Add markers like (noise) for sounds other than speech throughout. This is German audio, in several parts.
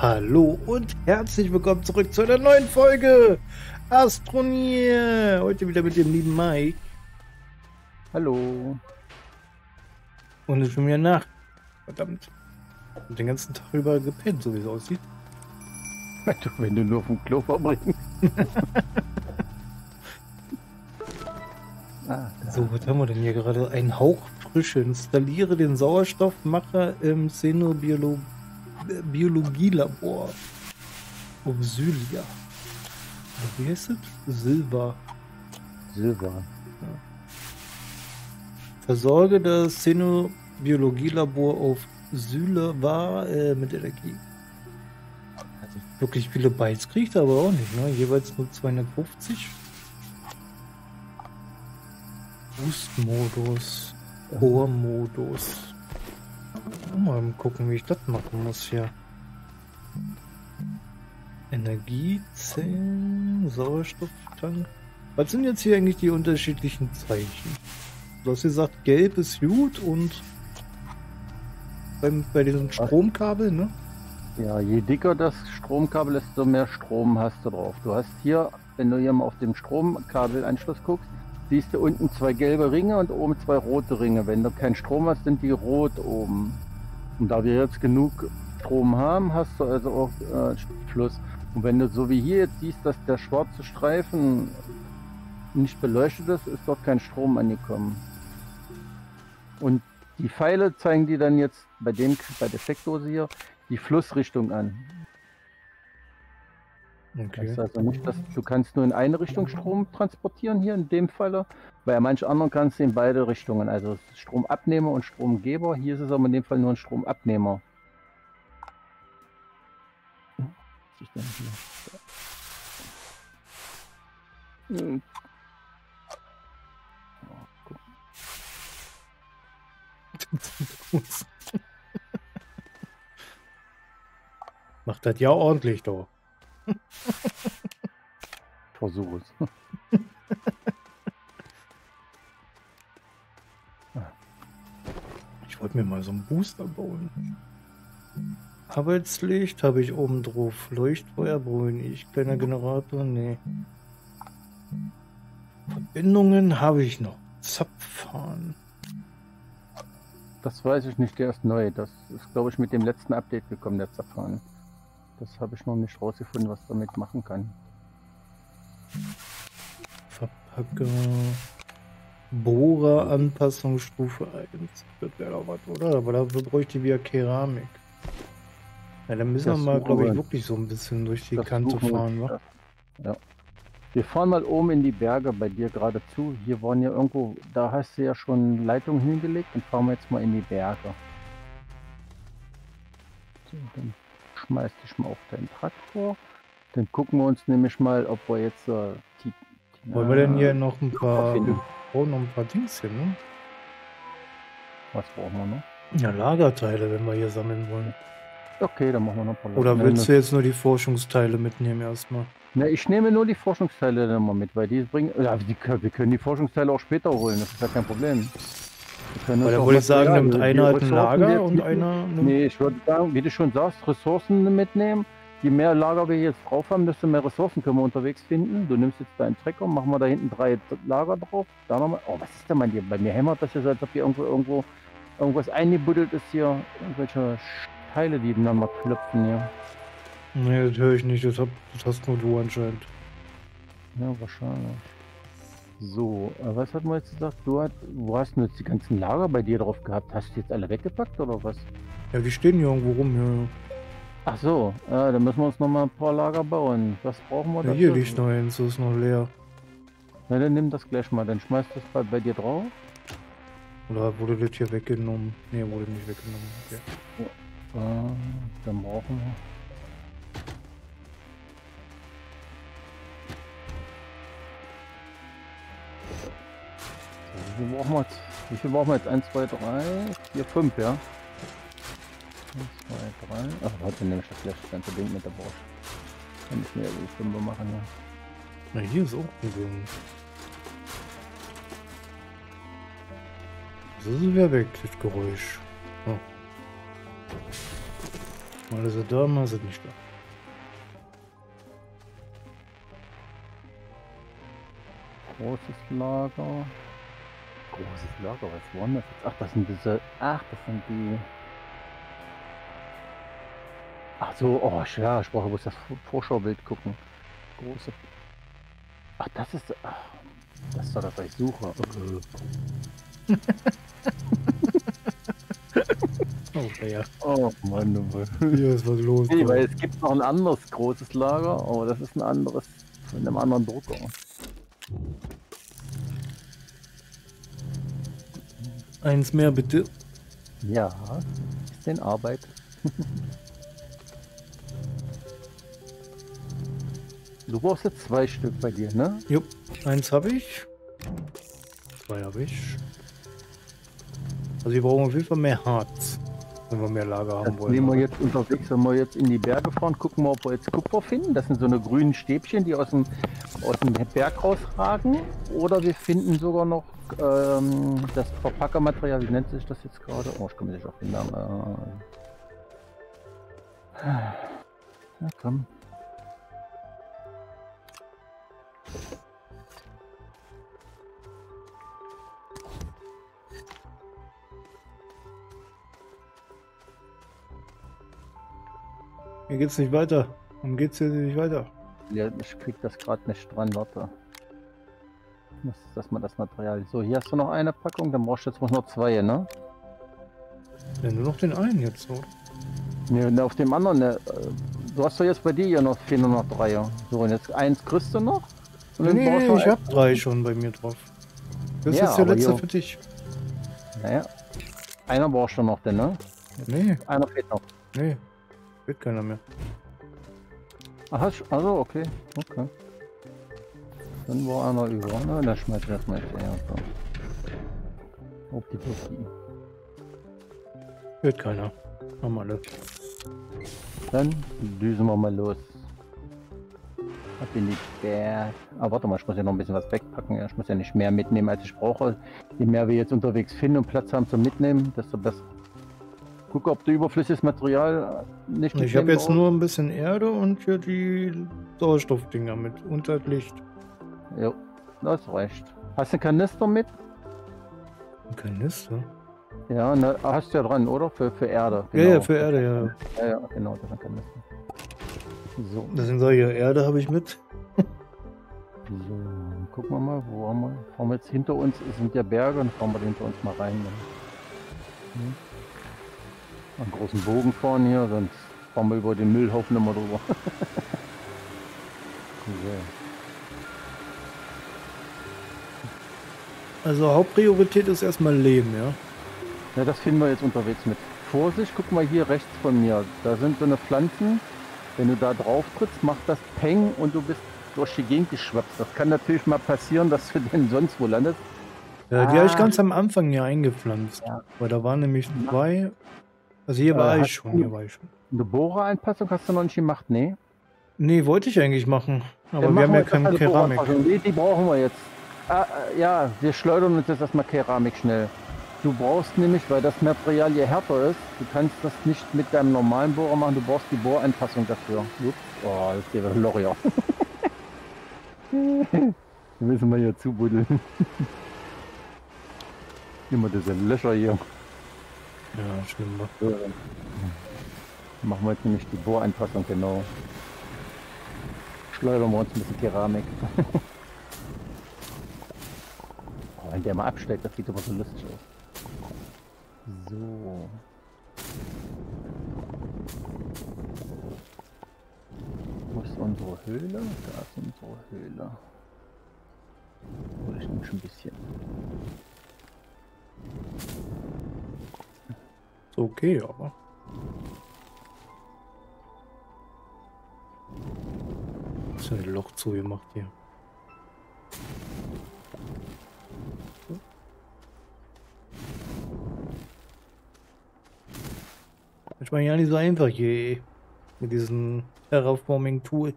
Hallo und herzlich willkommen zurück zu einer neuen Folge Astronier. Heute wieder mit dem lieben Mike. Hallo. Und es ist schon wieder Nacht. Verdammt. Und den ganzen Tag über gepennt, so wie es aussieht. Wenn du nur vom Klo verbringst. (laughs) ah, so, was haben wir denn hier gerade? Ein Hauch Frische. Installiere den Sauerstoffmacher im Xenobiologielabor. Um Sylia. Wie heißt es? Silber. Silber. Ja. Versorge das Xenobiologielabor auf Syla äh, mit Energie. Also wirklich viele Bytes kriegt er aber auch nicht, ne? Jeweils nur 250. Boost-Modus. Hoher Modus. Mal gucken, wie ich das machen muss hier. Energiezellen, Sauerstofftank. Was sind jetzt hier eigentlich die unterschiedlichen Zeichen? Du hast gesagt, gelb ist gut und beim, bei diesem Stromkabel, ne? Ja, je dicker das Stromkabel ist, desto mehr Strom hast du drauf. Du hast hier, wenn du hier mal auf dem Stromkabelanschluss guckst, siehst du unten zwei gelbe Ringe und oben zwei rote Ringe. Wenn du keinen Strom hast, sind die rot oben. Und da wir jetzt genug Strom haben, hast du also auch äh, Fluss. Und wenn du so wie hier jetzt siehst, dass der schwarze Streifen nicht beleuchtet ist, ist dort kein Strom angekommen. Und die Pfeile zeigen dir dann jetzt bei dem bei der Steckdose hier die Flussrichtung an. Okay. Das heißt also nicht, dass du kannst nur in eine Richtung Strom transportieren hier in dem Falle. Bei manch anderen kannst du in beide Richtungen, also Stromabnehmer und Stromgeber. Hier ist es aber in dem Fall nur ein Stromabnehmer. Hm. Macht das ja ordentlich, doch. Versuch es. (laughs) ich wollte mir mal so einen Booster bauen. Arbeitslicht habe ich oben drauf. Leuchtfeuer ich Kleiner Generator, nee. Verbindungen habe ich noch. Zapfhahn. Das weiß ich nicht, der ist neu. Das ist, glaube ich, mit dem letzten Update gekommen, der Zapfhahn. Das habe ich noch nicht rausgefunden, was damit machen kann. Verpacke. Bohrer Anpassung Stufe 1. Das wäre doch was, oder? Aber dafür bräuchte ich wieder Keramik. Ja, dann müssen das wir mal, glaube ich, wirklich so ein bisschen durch die Kante fahren, wa? Ja. Wir fahren mal oben in die Berge bei dir geradezu. Hier waren ja irgendwo, da hast du ja schon Leitungen hingelegt und fahren wir jetzt mal in die Berge. So, dann schmeiß dich mal auf deinen Traktor. Dann gucken wir uns nämlich mal, ob wir jetzt äh, die, die, Wollen wir denn hier noch ein paar oh, noch ein paar Dings hin, ne? Was brauchen wir noch? Ja, Lagerteile, wenn wir hier sammeln wollen. Okay, dann machen wir noch ein paar Oder willst du jetzt nur die Forschungsteile mitnehmen erstmal? Ne, ich nehme nur die Forschungsteile dann mal mit, weil die bringen. Ja, die, wir können die Forschungsteile auch später holen, das ist ja kein Problem. Weil da würde ich sagen, nimmt einer halt ein Lager und einer. Nee, ich würde sagen, wie du schon sagst, Ressourcen mitnehmen. Je mehr Lager wir jetzt drauf haben, desto mehr Ressourcen können wir unterwegs finden. Du nimmst jetzt deinen Trecker, machen wir da hinten drei Lager drauf. Da nochmal. Oh, was ist denn bei dir? Bei mir hämmert das jetzt, als ob hier irgendwo, irgendwo irgendwas eingebuddelt ist hier. Irgendwelche Teile, die ineinander klopfen hier. Nee, das höre ich nicht. Das, hab, das hast nur du anscheinend. Ja, wahrscheinlich. So, äh, was hat man jetzt gesagt? Du hast, wo hast du jetzt die ganzen Lager bei dir drauf gehabt? Hast du jetzt alle weggepackt oder was? Ja, die stehen hier irgendwo rum, ja. Ach so, ja, dann müssen wir uns noch mal ein paar Lager bauen. Was brauchen wir ja, Hier liegt noch eins, das ist noch leer. Na, dann nimm das gleich mal, dann schmeißt das bei, bei dir drauf. Oder wurde das hier weggenommen? Ne, wurde nicht weggenommen. Okay. Ja. Äh, dann brauchen wir wie viel brauchen wir jetzt? Wie viel brauchen wir jetzt? 1, 2, 3, 4, 5, ja? 1, 2, 3. Ach, warte, nehme ich das das ganze Ding mit der Bosch. Kann ich mir ja die 5 machen, ja. Na, hier ist auch ein Ding. Das ist wieder weg, das Geräusch. Oh. Mal ist er da, mal ist er nicht da. Großes Lager. Großes Lager, was waren das jetzt? Ach, das sind diese. Ach, das sind die. Ach so, oh, ja, ich brauche bloß das Vorschaubild gucken. Große. Ach, das ist. Ach, das ist doch das, was ich suche. (laughs) Oh, ja. Oh Mann, oh Mann. Hier ist was los. Nee, weil es gibt noch ein anderes großes Lager, aber das ist ein anderes von einem anderen Drucker. Eins mehr bitte. Ja, ist in Arbeit. (laughs) du brauchst jetzt zwei Stück bei dir, ne? Jupp, eins habe ich. Zwei habe ich. Also wir brauchen auf jeden Fall mehr Harz, wenn wir mehr Lager haben Das wollen. nehmen wir jetzt unterwegs, wenn wir jetzt in die Berge fahren, gucken wir, ob wir jetzt Kupfer finden. Das sind so eine grünen Stäbchen, die aus dem, aus dem Berg rausragen. Oder wir finden sogar noch ähm, das Verpackermaterial. Wie nennt sich das jetzt gerade? Oh, ich komme nicht auf den Namen. Äh. Ja, komm. Hier geht's nicht weiter. Warum geht's hier nicht weiter? Ja, ich krieg das gerade nicht dran, warte. Muss das mal das Material. So, hier hast du noch eine Packung, dann brauchst du jetzt noch zwei, ne? Ja, nur noch den einen jetzt, oder? Ne, ne, auf dem anderen, ne, äh, du hast doch jetzt bei dir ja noch fehlen nur noch drei. So, und jetzt eins kriegst du noch? Dann Nee, nee, ich hab drei schon bei mir drauf. Das Ja, ist der letzte für dich. Naja. Einer brauchst du noch, denn, ne? Nee, Einer fehlt noch. nee. Wird keiner mehr. Ach, hast, also, okay. Okay. Dann war einer über. Na, dann schmeiß ich das mal her. So. Okidoki. Wird keiner. Haben alle. Dann düsen wir mal los. Ab in die Berg. Ah, warte mal, ich muss ja noch ein bisschen was wegpacken. Ich muss ja nicht mehr mitnehmen, als ich brauche. Je mehr wir jetzt unterwegs finden und Platz haben zum Mitnehmen, desto besser. Guck, ob du überflüssiges Material nicht Ich habe jetzt brauchst. nur ein bisschen Erde und hier die Sauerstoffdinger mit und halt Licht. Jo, das reicht. Hast du einen Kanister mit? Ein Kanister? Ja, ne, hast du ja dran, oder? Für, für Erde. Ja, ja, für Erde, ja. Ja, ja, genau, das ist ein Kanister. So, Deswegen sage ich ja, Erde habe ich mit. so, gucken wir mal, wo haben wir? Fahren wir jetzt hinter uns, sind ja Berge, und fahren wir hinter uns mal rein. Dann. Hm. Einen großen Bogen fahren hier, sonst fahren wir über den Müllhaufen immer drüber. (laughs) so. Also Hauptpriorität ist erstmal Leben, ja. Ja, das finden wir jetzt unterwegs mit. Vorsicht, guck mal hier rechts von mir. Da sind so eine Pflanzen. Wenn du da drauf trittst, macht das Peng und du bist durch die Gegend geschwappt. Das kann natürlich mal passieren, dass du (laughs) denn sonst wo landest. ja die habe ich Ah. ganz am Anfang hier eingepflanzt. Ja. Weil da waren nämlich zwei. Also hier war Äh, ich hast schon, hier war ich schon. Eine Bohrereinpassung hast du noch nicht gemacht, nee? Nee, wollte ich eigentlich machen. Aber Dann wir haben ja keine eine Keramik. Nee, die brauchen wir jetzt. Ah, äh, ja, wir schleudern uns jetzt erstmal Keramik schnell. Du brauchst nämlich, weil das Material hier härter ist, du kannst das nicht mit deinem normalen Bohrer machen, du brauchst die Bohreinpassung dafür. Ups. Oh, das geht ein Loch ja. Wir müssen mal hier zubuddeln. (laughs) Immer diese Löcher hier. Ja, schlimm. So, machen wir jetzt nämlich die Bohreinpassung, genau. Schleudern wir uns ein bisschen Keramik. (laughs) oh, wenn der mal abstellt, das sieht aber so lustig aus. So. Wo ist unsere Höhle? Da ist unsere Höhle. Hol ich nämlich ein bisschen. Okay, aber. Ist ein Loch zugemacht hier. Ich meine ja nicht so einfach hier mit diesem Terraforming Tool.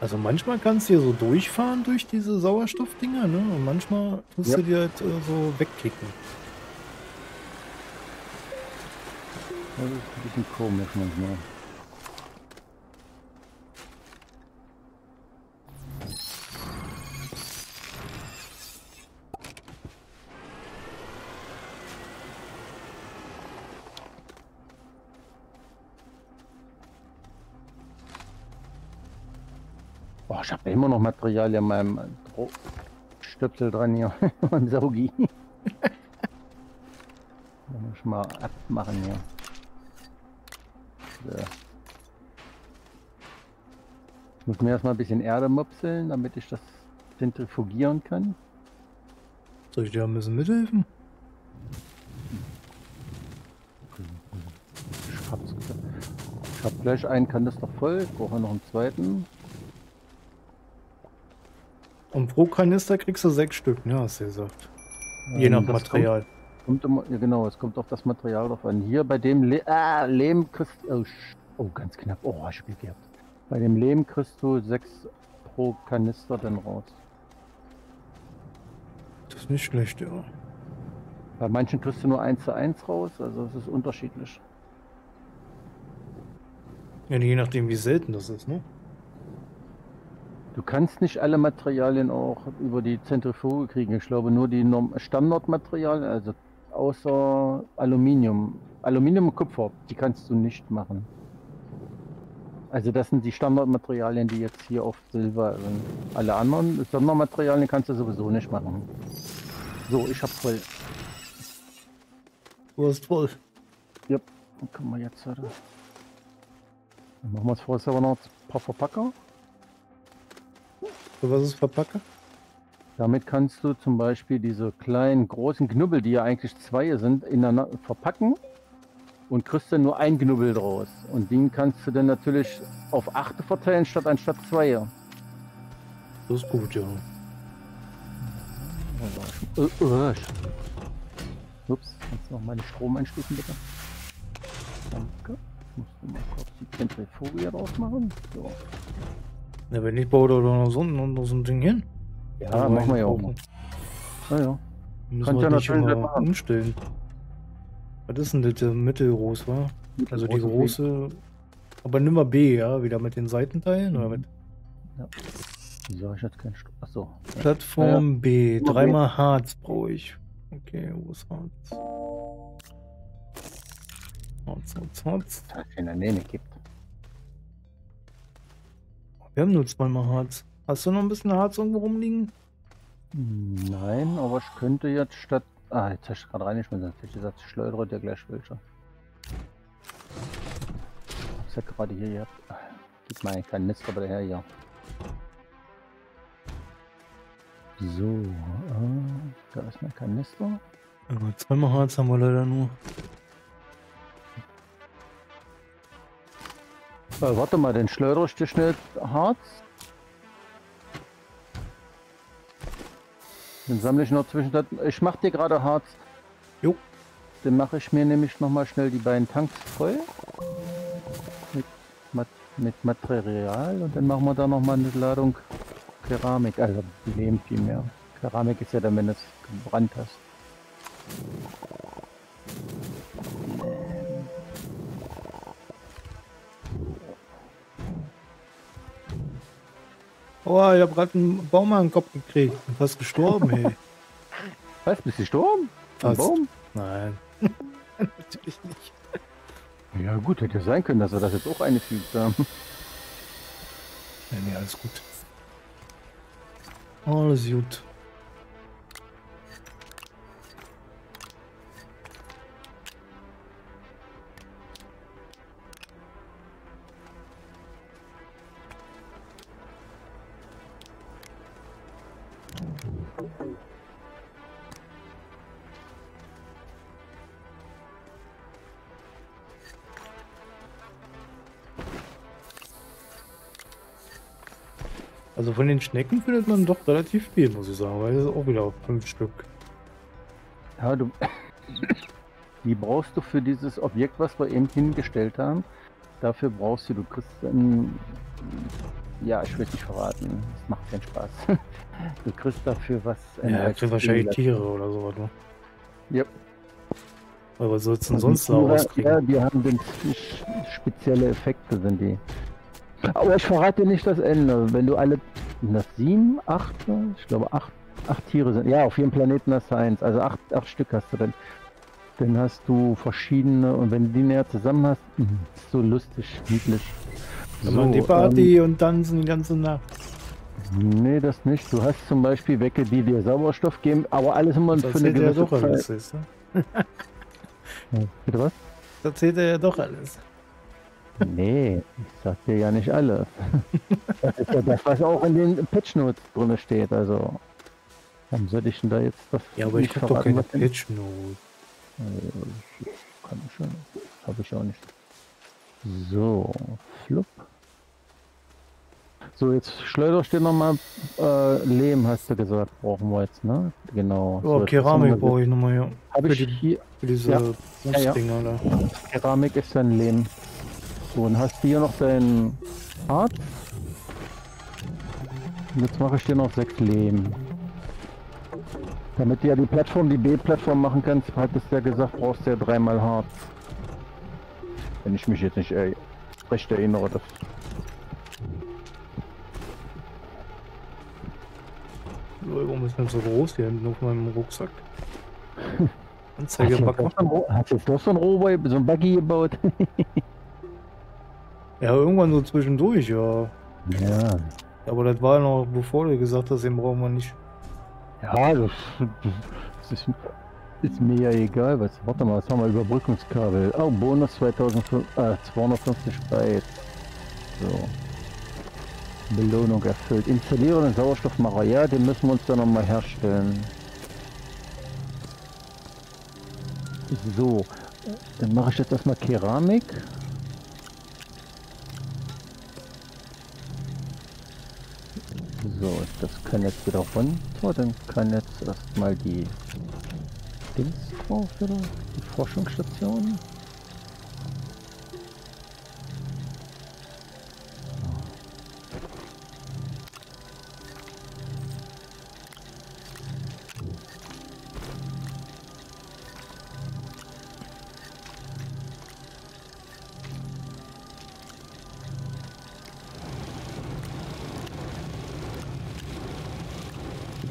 Also manchmal kannst du hier so durchfahren durch diese Sauerstoffdinger, ne? Und manchmal tust Ja. du die halt äh, so wegkicken. Das ist ein bisschen komisch manchmal. Immer noch Material in meinem Dro Stöpsel dran hier, (laughs) beim Saugi. (laughs) Muss ich mal abmachen hier. So. Ich muss mir erstmal ein bisschen Erde mopseln, damit ich das zentrifugieren kann. Soll ich dir ein bisschen mithelfen? Ich hab's. Ich hab gleich einen Kanister voll, ich brauche noch einen zweiten. Und pro Kanister kriegst du sechs Stück, ne? Hast du gesagt. Je Ähm, nach Material. Kommt, kommt immer, genau, es kommt auf das Material drauf an. Hier bei dem Le ah, Lehm kriegst oh, oh, ganz knapp. Oh, ich hab gehabt. Bei dem Lehm kriegst du sechs pro Kanister dann raus. Das ist nicht schlecht, ja. Bei manchen kriegst du nur 1 zu 1 raus, also es ist unterschiedlich. Ja, je nachdem, wie selten das ist, ne? Du kannst nicht alle Materialien auch über die Zentrifuge kriegen. Ich glaube nur die Norm Standardmaterialien, also außer Aluminium. Aluminium und Kupfer, die kannst du nicht machen. Also das sind die Standardmaterialien, die jetzt hier auf Silber sind. Alle anderen Sondermaterialien kannst du sowieso nicht machen. So, ich hab voll. Du hast voll. Ja, dann können wir jetzt. Oder? Dann machen wir es vorher aber noch ein paar Verpacker. Für was ist Verpacke? Damit kannst du zum Beispiel diese kleinen, großen Knubbel, die ja eigentlich zwei sind, ineinander verpacken und kriegst dann nur ein Knubbel draus. Und den kannst du dann natürlich auf achte verteilen statt anstatt zwei. Das ist gut, ja. Äh, äh, ich- Ups, kannst du noch mal den Strom anschließen, bitte? Danke. Musst du mal kurz die Zentrifuge drauf machen. So. Na, wenn nicht, baut er doch noch so, noch noch so ein Ding hin. Ja, Da machen wir ja auch. mal. Ja, ja. Müssen Kannst wir ja natürlich machen. umstellen. Was ist denn das der mittelgroß, war? Also die große. Aber nimm mal B, ja, wieder mit den Seitenteilen. Oder was? Wieso habe ich jetzt keinen Strom? Achso. Plattform B, Immer B. dreimal Harz brauche ich. Okay, wo ist Harz? Harz, Harz, Harz. In der Nähe gibt. Wir haben nur zweimal Harz. Hast du noch ein bisschen Harz irgendwo rumliegen? Nein, aber ich könnte jetzt statt. Ah, jetzt hast du gerade reingeschmissen. Ich gesagt, ich schleudere dir gleich welche. Ich hab gerade hier gehabt. Ah, Gib mal einen Kanister bitte her hier. So, äh, da ist mein Kanister. Aber zweimal Harz haben wir leider nur. Äh, warte mal, dann schleudere ich dir schnell Harz. Dann sammle ich noch zwischendurch. Ich mache dir gerade Harz. Jo. Dann mache ich mir nämlich noch mal schnell die beiden Tanks voll. Mit, Mat mit Material. Und dann machen wir da noch mal eine Ladung Keramik. Also Lehm viel mehr. Keramik ist ja dann, wenn du es gebrannt hast. Oh, ich hab gerade einen Baum an den Kopf gekriegt. Bin fast gestorben, ey. (laughs) Was, bist du gestorben? Fast. Baum? Nein. (laughs) Natürlich nicht. Ja gut, hätte ja sein können, dass wir das jetzt auch eingefügt haben. Nee, nee, alles gut. Alles gut. Von den Schnecken findet man doch relativ viel, muss ich sagen, weil es ist auch wieder fünf Stück. Ja, du. Die brauchst du für dieses Objekt, was wir eben hingestellt haben. Dafür brauchst du, du kriegst ein, ja, ich will es nicht verraten. Das macht keinen Spaß. (laughs) Du kriegst dafür was. Ja, das sind wahrscheinlich Tiere oder sowas, ne? Yep. Aber was sollst du denn sonst da rauskriegen? Ja, die haben den, spezielle Effekte, sind die. Aber ich verrate dir nicht das Ende. Wenn du alle, sind das sieben, acht, ich glaube acht, acht Tiere sind. Ja, auf jedem Planeten hast du eins. Also acht, acht Stück hast du dann. Dann hast du verschiedene und wenn du die näher zusammen hast, mhm, ist so lustig, niedlich. Machen die ähm, Party und tanzen die ganze Nacht. Nee, das nicht. Du hast zum Beispiel Wecke, die dir Sauerstoff geben, aber alles immer Das für eine er ja gewisse doch Zeit. alles? (laughs) Ja, Bitte was? Das erzählt er ja doch alles. Nee, ich sag dir ja nicht alles. (laughs) Das ist ja das, was auch in den Patch Notes drin steht. Also, warum sollte ich denn da jetzt das Ja, aber ich hab doch keine was denn- Patch Note. Äh, Kann ich schon. Habe ich auch nicht. So, flupp. So, jetzt schleudere ich dir nochmal äh, Lehm, hast du gesagt, brauchen wir jetzt, ne? Genau. Oh, so, Keramik brauche ich nochmal hier. Habe ich die- hier, Für diese Ja. Fußdinger da. Keramik ist dann Lehm. So, und hast du hier noch dein Harz. Und Jetzt mache ich dir noch sechs Lehm. Damit du ja die Plattform, die B-Plattform machen kannst, hattest du ja gesagt, brauchst du ja dreimal Harz. Wenn ich mich jetzt nicht äh, recht erinnere, das. Warum ist denn so groß hier hinten auf meinem Rucksack? (laughs) Hast du Anzeigebacker. jetzt doch so ein Ro- hast du doch so ein Roboy, so ein Buggy gebaut? (laughs) Ja, irgendwann so zwischendurch, ja. ja. Aber das war noch, bevor du gesagt hast, den brauchen wir nicht. Ja, das, das (laughs) ist, ist mir ja egal. Was, warte mal, was haben wir? Überbrückungskabel. Oh, Bonus 2005, äh, 250 Byte. So. Belohnung erfüllt. Installiere den Sauerstoffmacher. Ja, den müssen wir uns dann nochmal herstellen. So. Dann mache ich jetzt erstmal Keramik. So, das kann jetzt wieder runter. Dann kann jetzt erstmal die Dings drauf wieder. Die Forschungsstation.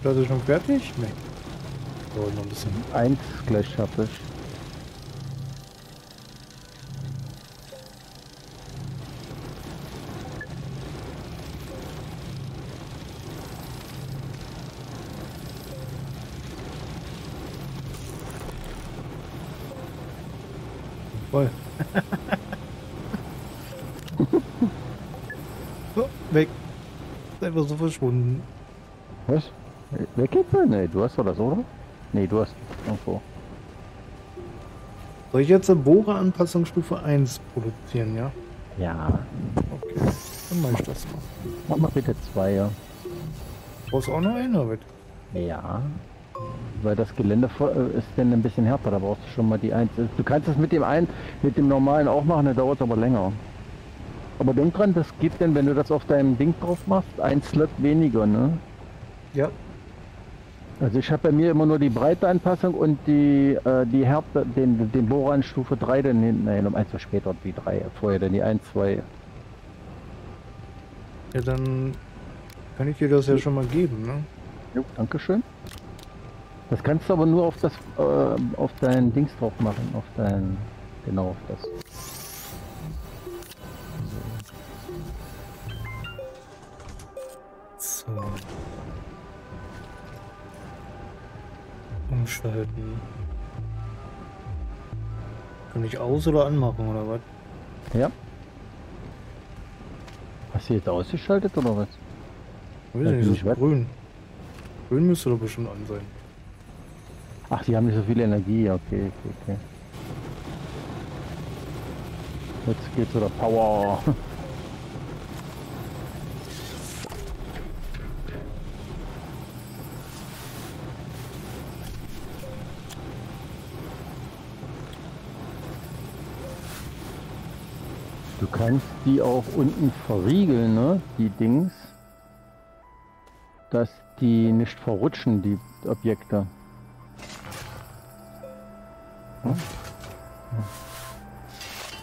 Die Platte schon fertig? Nee. Dauert noch ein bisschen. Eins gleich schaffe ich. Voll. (laughs) so, weg. Ist einfach so verschwunden. Was? Wer geht da? Nee, du hast doch das, oder? Nee, du hast irgendwo. Soll ich jetzt eine Bohreranpassung Stufe 1 produzieren, ja? Ja. Okay. Dann mach ich das mal. Mach mal bitte zwei, ja. Brauchst du auch noch einen, David? Ja. Weil das Gelände äh, ist dann ein bisschen härter, da brauchst du schon mal die eins. Du kannst es mit dem einen, mit dem normalen auch machen, der dauert aber länger. Aber denk dran, das geht denn, wenn du das auf deinem Ding drauf machst, ein Slot weniger, ne? Ja. Also ich habe bei mir immer nur die Breiteanpassung und die, äh, die Härte, den, den Bohrer in Stufe 3 dann hinten, nein, um eins Uhr später die 3, vorher dann die 1, 2. Ja, dann kann ich dir das ja schon mal geben, ne? Jo, Dankeschön. Das kannst du aber nur auf das, äh, auf dein Dings drauf machen, auf dein, genau auf das. Ich aus- oder anmachen, oder was? Ja. Hast du jetzt ausgeschaltet oder was? Weiß ich nicht, das ist grün. Grün müsste doch bestimmt an sein. Ach, die haben nicht so viel Energie, okay, okay, okay. Jetzt geht's wieder Power. (laughs) Du kannst die auch unten verriegeln, ne? Die Dings. Dass die nicht verrutschen, die Objekte.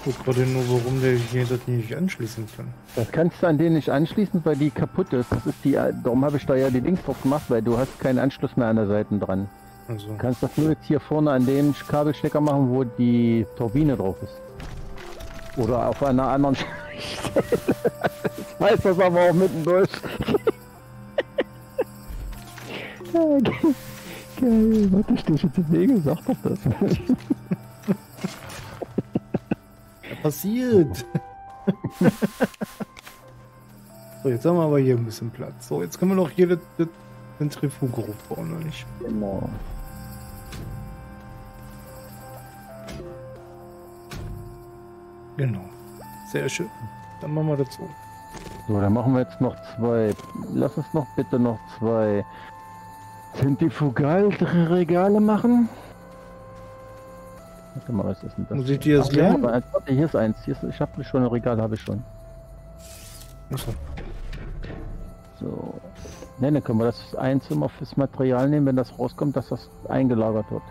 Ich guck gerade nur, warum der hier das nicht anschließen kann. Das kannst du an den nicht anschließen, weil die kaputt ist. Das ist die, darum habe ich da ja die Dings drauf gemacht, weil du hast keinen Anschluss mehr an der Seite dran. Also, Du kannst das nur jetzt hier vorne an den Kabelstecker machen, wo die Turbine drauf ist. Oder auf einer anderen Stelle. (laughs) Ich weiß das aber auch mittendurch. (laughs) Geil, geil, warte, ich dich jetzt im Wege gesagt hab das. passiert. (laughs) so, jetzt haben wir aber hier ein bisschen Platz. So, jetzt können wir noch hier das, das Zentrifuge aufbauen, oder nicht? Genau. Genau. Sehr schön. Dann machen wir dazu. So, dann machen wir jetzt noch zwei. Lass uns noch bitte noch zwei Zentrifugalregale machen. Warte mal, was ist denn das? Muss ich wir haben lernen? aber eins. Warte, hier ist eins. Hier ist, ich habe schon ein Regal, habe ich schon. Achso. So. Ne, dann können wir das eins immer fürs Material nehmen, wenn das rauskommt, dass das eingelagert wird.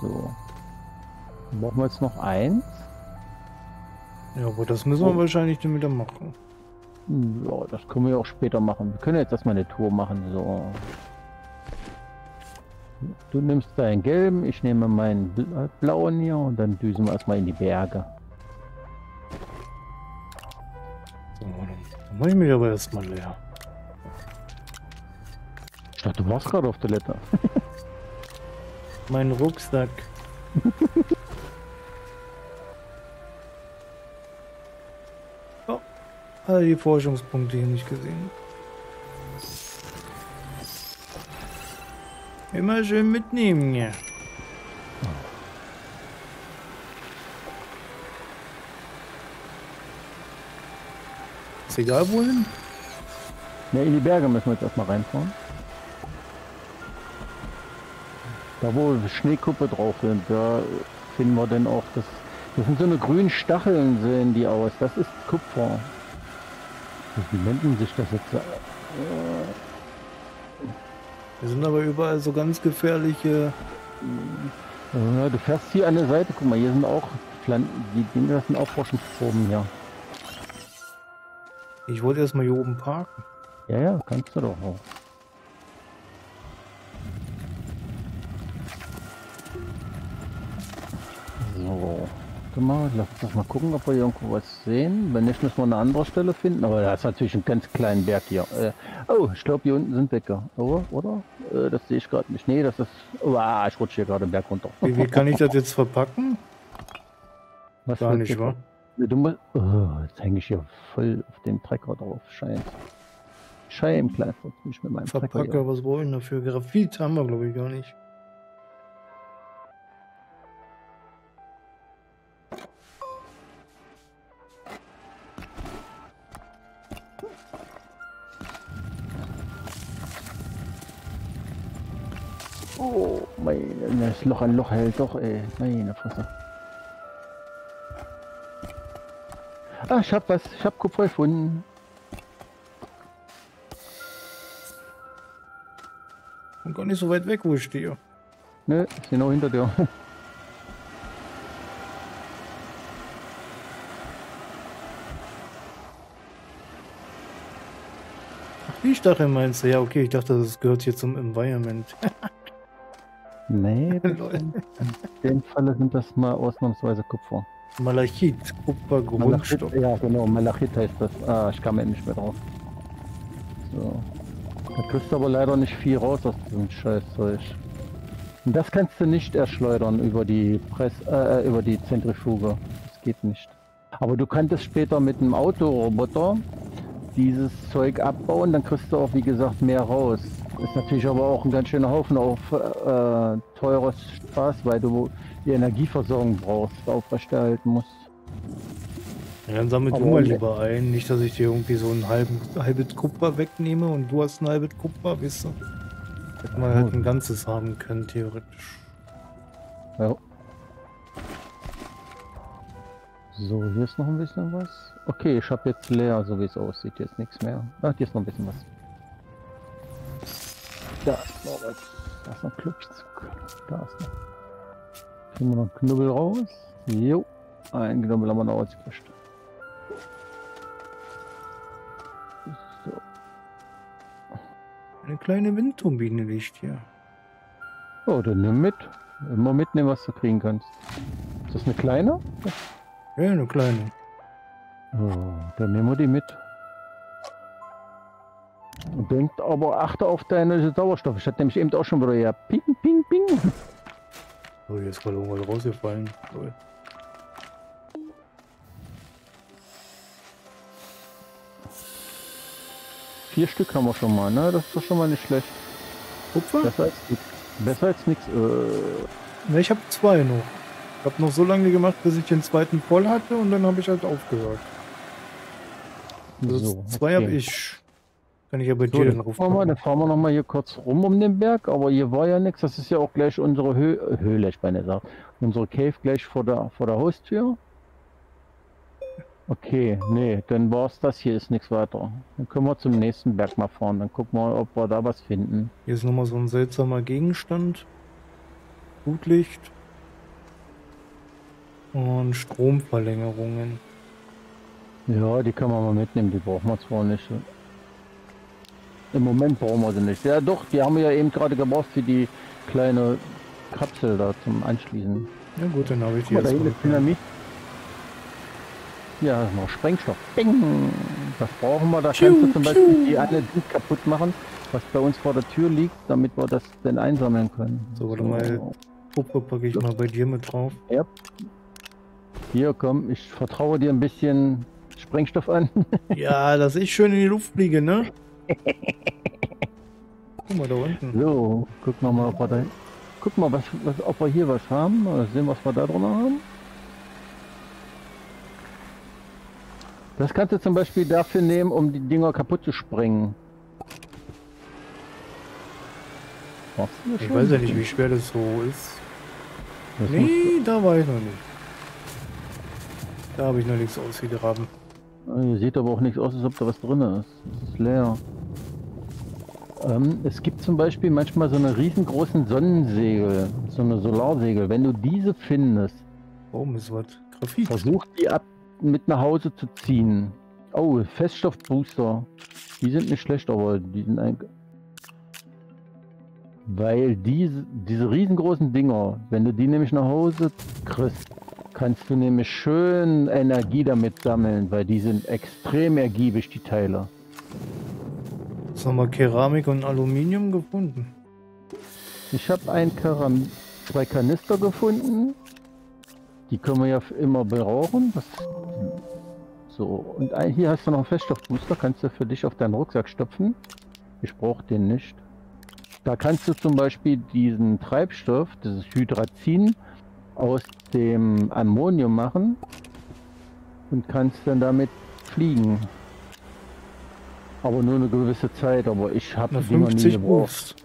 So. Dann brauchen wir jetzt noch eins. Ja, aber das müssen wir wahrscheinlich dann wieder machen. Ja, das können wir auch später machen. Wir können jetzt erstmal eine Tour machen. So. Du nimmst deinen gelben, ich nehme meinen äh, blauen hier und dann düsen wir erstmal in die Berge. So, dann, mache ich mich aber erstmal leer. Ich dachte, du warst gerade auf Toilette. (laughs) Mein Rucksack. (laughs) alle die Forschungspunkte hier nicht gesehen. Immer schön mitnehmen, ja. Ist egal wohin? Ne, in die Berge müssen wir jetzt erstmal reinfahren. Da wo Schneekuppe drauf sind, da finden wir dann auch das. Das sind so eine grünen Stacheln sehen die aus. Das ist Kupfer. Wie nennt man sich das jetzt? Wir sind aber überall so ganz gefährliche. Ja, du fährst hier an der Seite, guck mal, hier sind auch Pflanzen, die Dinge, das sind auch Forschungsproben hier. Ich wollte erstmal hier oben parken. Ja, ja, kannst du doch auch. So, warte mal, lass uns mal gucken, ob wir irgendwo was sehen. Wenn nicht, müssen wir eine andere Stelle finden. Aber da ist natürlich einen ganz kleinen Berg hier. Äh, oh, ich glaube, hier unten sind Bäcker. Oder? Oder? Äh, das sehe ich gerade nicht. Nee, das ist. Oh, ah, ich rutsche hier gerade den Berg runter. Wie, wie kann ich das jetzt verpacken? Was Gar nicht, wa? Du musst. Oh, jetzt hänge ich hier voll auf den Trecker drauf. Scheint. Bin ich mit meinem Trecker. Verpacker, was wollen wir dafür? Graphit haben wir, glaube ich, gar nicht. Oh, meine, das Loch an Loch hält doch, ey. Meine Fresse. Ah, ich hab was. Ich hab Kupfer gefunden. Und gar nicht so weit weg, wo ich stehe. Ne, ist genau hinter dir. Ach, die Stacheln meinst du? Ja, okay, ich dachte, das gehört hier zum Environment. (laughs) nee, (laughs) in dem Falle sind das mal ausnahmsweise Kupfer. Malachit, Kupfer, Malachit, ja, genau, Malachit heißt das. Ah, ich kam eben nicht mehr drauf. So. Da kriegst du aber leider nicht viel raus aus diesem Scheißzeug. Und das kannst du nicht erschleudern über die Press, äh, über die Zentrifuge. Das geht nicht. Aber du könntest später mit einem Autoroboter dieses Zeug abbauen, dann kriegst du auch, wie gesagt, mehr raus. Ist natürlich aber auch ein ganz schöner Haufen auf äh, teures Spaß, weil du die Energieversorgung brauchst, aufrechterhalten musst. Ja, dann sammel du Aber mal ne- lieber ein. Nicht, dass ich dir irgendwie so ein halben, halbes Kupfer wegnehme und du hast ein halbes Kupfer, weißt du? Hätte man halt ein ganzes haben können, theoretisch. Ja. So, hier ist noch ein bisschen was. Okay, ich habe jetzt leer, so wie es aussieht. Ist nichts mehr. Ah, hier ist noch ein bisschen was. Da ist noch was. Da ist noch Klubzug. Da ist noch. Kriegen wir noch einen Knubbel raus. Jo. Ein Knubbel haben wir noch ausgekriegt. So. Eine kleine Windturbine liegt hier. Oh, dann nimm mit. Immer mitnehmen, was du kriegen kannst. Ist das eine kleine? Ja, eine kleine. Oh, dann nehmen wir die mit. Denkt aber, achte auf deine Sauerstoff. Ich hatte nämlich eben auch schon wieder ja ping, ping, ping. Oh, hier ist gerade irgendwas rausgefallen. Toll. Vier Stück haben wir schon mal, ne? Das ist doch schon mal nicht schlecht. Kupfer? Besser als nichts. Besser als nichts. Äh, Ne, ich habe zwei noch. Ich habe noch so lange gemacht, bis ich den zweiten voll hatte und dann habe ich halt aufgehört. Also so, zwei habe okay. ich. Kann ich ja bei So, dir dann, dann gucken wir dann fahren wir noch mal hier kurz rum um den Berg, aber hier war ja nichts. Das ist ja auch gleich unsere Hö äh, Höhle, ich meine sagen. Unsere Cave gleich vor der vor der Haustür. Okay, nee, dann war's das. Hier ist nichts weiter. Dann können wir zum nächsten Berg mal fahren. Dann gucken wir, ob wir da was finden. Hier ist nochmal so ein seltsamer Gegenstand. Flutlicht. Und Stromverlängerungen. Ja, die kann man mal mitnehmen. Die brauchen wir zwar nicht. Im Moment brauchen wir sie nicht. Ja, doch, die haben wir ja eben gerade gebraucht für die kleine Kapsel da zum Anschließen. Ja gut, dann habe ich die Guck mal, da jetzt hinten ist Dynamit. Ja, noch Sprengstoff. Bing! Das brauchen wir. Da Piu, kannst du zum Beispiel piu. die eine Ding kaputt machen, was bei uns vor der Tür liegt, damit wir das dann einsammeln können. So, warte mal. Kupfer packe ich mal bei dir mit drauf. Ja. Hier, komm, ich vertraue dir ein bisschen Sprengstoff an. (laughs) Ja, dass ich schön in die Luft fliege, ne? Guck mal da unten. So, guck noch mal, ob wir da, guck mal, was, was, ob wir hier was haben. Mal sehen, was wir da drin haben. Das kannst du zum Beispiel dafür nehmen, um die Dinger kaputt zu sprengen. Das Ich weiß ja nicht, wie schwer das so ist. Das Nee, da war ich noch nicht. Da habe ich noch nichts ausgegraben. äh, sieht aber auch nicht aus, als ob da was drin ist. Es ist leer. Ähm, es gibt zum Beispiel manchmal so eine riesengroßen Sonnensegel, so eine Solarsegel. Wenn du diese findest, Warum ist was? Graphit. Versucht die ab mit nach Hause zu ziehen. Oh, Feststoffbooster. Die sind nicht schlecht, aber die sind ein. Weil diese, diese riesengroßen Dinger, wenn du die nämlich nach Hause kriegst, kannst du nämlich schön Energie damit sammeln, weil die sind extrem ergiebig, die Teile. Jetzt haben wir Keramik und Aluminium gefunden. Ich habe ein Karam zwei Kanister gefunden. Die können wir ja immer berauchen. Das so, und ein, hier hast du noch einen Feststoffbooster. Kannst du für dich auf deinen Rucksack stopfen. Ich brauche den nicht. Da kannst du zum Beispiel diesen Treibstoff, dieses Hydrazin, aus dem Ammonium machen und kannst dann damit fliegen. Aber nur eine gewisse Zeit, aber ich habe die Dinger nie 50 gebraucht. Boost.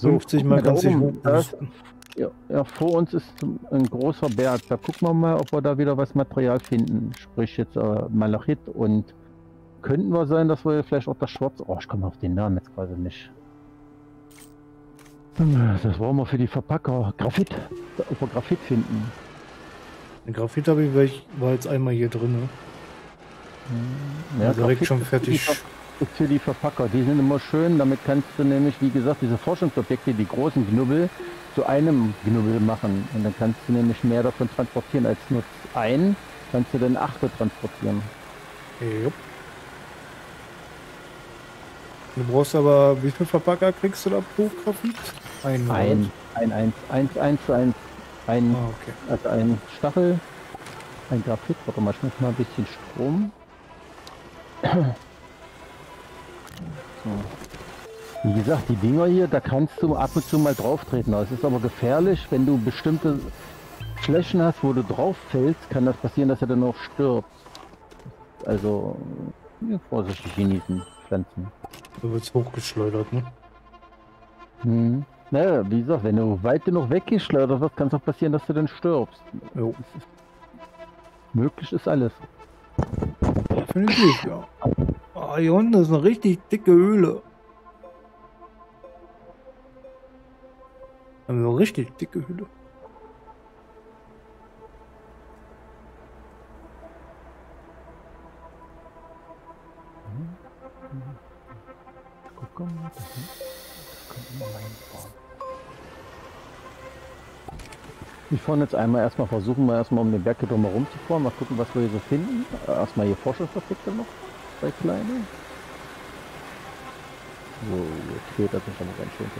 50 guck Mal da kannst du dich oben, da ist, hochboosten. ja, ja, vor uns ist ein großer Berg. Da gucken wir mal, ob wir da wieder was Material finden. Sprich jetzt äh, Malachit und könnten wir sein, dass wir vielleicht auch das Schwarz. Oh, ich komme auf den Namen jetzt gerade nicht. Das brauchen wir für die Verpacker. Graphit. Ob wir Graphit finden. Den Graphit habe ich, weil ich war jetzt einmal hier drin. Ne? Ja, direkt Graphit schon fertig. Ist für die Verpacker. Die sind immer schön. Damit kannst du nämlich, wie gesagt, diese Forschungsobjekte, die großen Knubbel, zu einem Knubbel machen. Und dann kannst du nämlich mehr davon transportieren als nur ein. Kannst du dann achte transportieren. Jupp. Du brauchst aber, wie viel Verpacker kriegst du da pro Graphit? Oder Ein, ein, eins, eins, eins eins. Ein? Ah, okay. also ein Stachel, ein Graphit. Warte mal, ich muss mal ein bisschen Strom. So. Wie gesagt, die Dinger hier, da kannst du ab und zu mal drauf treten. Es ist aber gefährlich, wenn du bestimmte Flächen hast, wo du drauf fällst, kann das passieren, dass er dann auch stirbt. Also vorsichtig genießen, Pflanzen. Du wirst hochgeschleudert, ne? Hm. Naja, wie gesagt, wenn du weit genug weggeschleudert wirst, kann es auch passieren, dass du dann stirbst. Jo. Möglich ist alles. Definitiv, ja. Ah, hier unten ist eine richtig dicke Höhle. Eine richtig dicke Höhle. Guck mal, da hinten. Da könnte mal. Wir fahren jetzt einmal erstmal, versuchen wir erstmal um den Berg hier drumherum zu fahren, mal gucken, was wir hier so finden. Erstmal hier Forschungsobjekte noch, zwei kleine. So, jetzt fehlt das nicht aber ganz schön.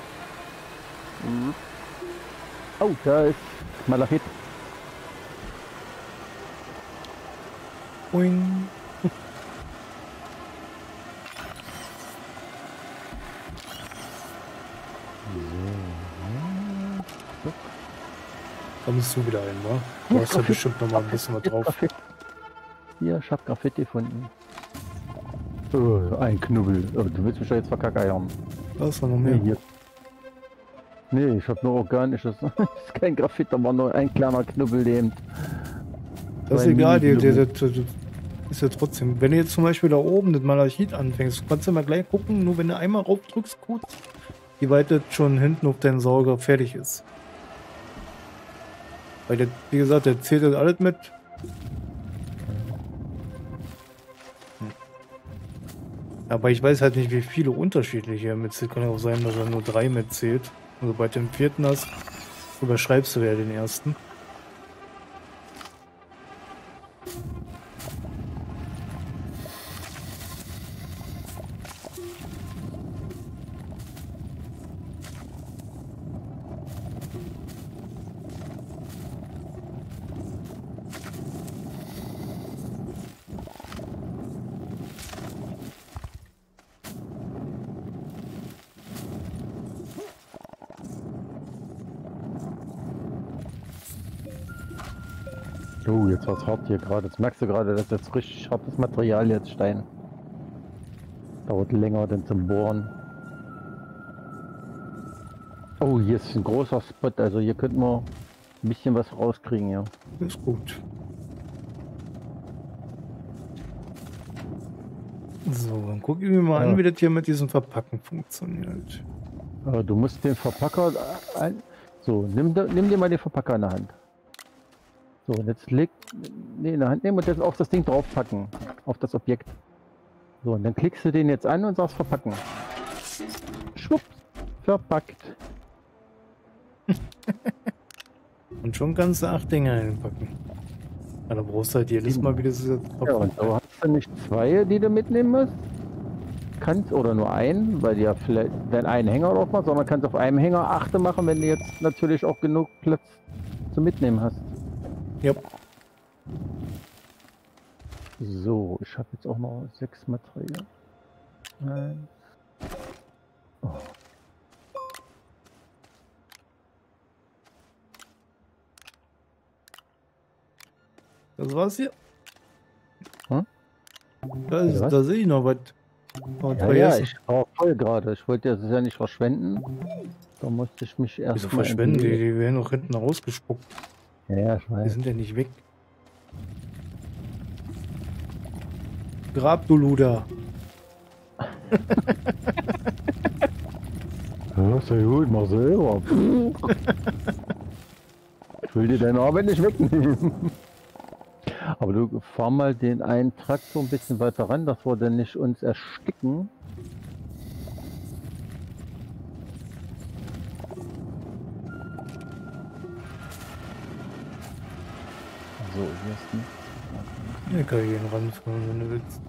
(laughs) Mhm. oh, da ist Malachit. Boing. Musst du wieder hin, wa? Du hast ja bestimmt noch mal ein bisschen was drauf. Graffiti. Hier, ich hab Graffiti gefunden. Oh, ein Knubbel. Oh, du willst mich doch jetzt verkackeiern. Da ist noch mehr. Nee, hier. Nee, ich hab nur organisches. das (laughs) ist kein Graffiti, da war nur ein kleiner Knubbel eben. Das ist egal, die, die, die ist ja trotzdem. Wenn du jetzt zum Beispiel da oben das Malachit anfängst, kannst du mal gleich gucken, nur wenn du einmal raufdrückst, kurz, wie weit das schon hinten auf deinen Sauger fertig ist. Weil der, wie gesagt, der zählt das alles mit. Aber ich weiß halt nicht, wie viele unterschiedliche er mitzählt. Kann ja auch sein, dass er nur drei mitzählt. Und sobald du den vierten hast, überschreibst du ja den ersten. Oh, jetzt war's hart hier gerade. Jetzt merkst du gerade, das ist jetzt richtig hartes Material jetzt Stein. Dauert länger denn zum Bohren. Oh, hier ist ein großer Spot, also hier könnten wir ein bisschen was rauskriegen, ja. Ist gut. So, dann gucken wir mal Ja. an, wie das hier mit diesem Verpacken funktioniert. Du musst den Verpacker. So, nimm, nimm dir mal den Verpacker in der Hand. So, und jetzt leg. Nee, in der Hand nehmen und jetzt auf das Ding draufpacken. Auf das Objekt. So, und dann klickst du den jetzt an und sagst verpacken. Schwupps. Verpackt. (laughs) Und schon kannst du acht Dinge einpacken. Ja, dann brauchst du halt jedes Mal wieder diese Ja, und so hast du nicht zwei, die du mitnehmen musst. Kannst oder nur einen, weil du ja vielleicht deinen einen Hänger drauf machst, sondern kannst auf einem Hänger achte machen, wenn du jetzt natürlich auch genug Platz zum Mitnehmen hast. Ja, So, ich habe jetzt auch noch sechs Material. Eins. Oh. das war's hier. Hm? Da, ist, da sehe ich noch was. Was Ja, ja, ich war voll gerade. Ich wollte das ja nicht verschwenden. Da musste ich mich erst Wieso verschwenden die? Die werden noch hinten rausgespuckt. Ja, ja, ich weiß. sind ja nicht weg. Grab, du Luder. (laughs) Ja, ist ja gut, mach selber. ich will dir deine Arbeit nicht wegnehmen. (laughs) Aber du fahr mal den einen Traktor ein bisschen weiter ran, dass wir dann nicht uns ersticken. Ein Ja, kann ich ihn ranfahren, wenn du willst.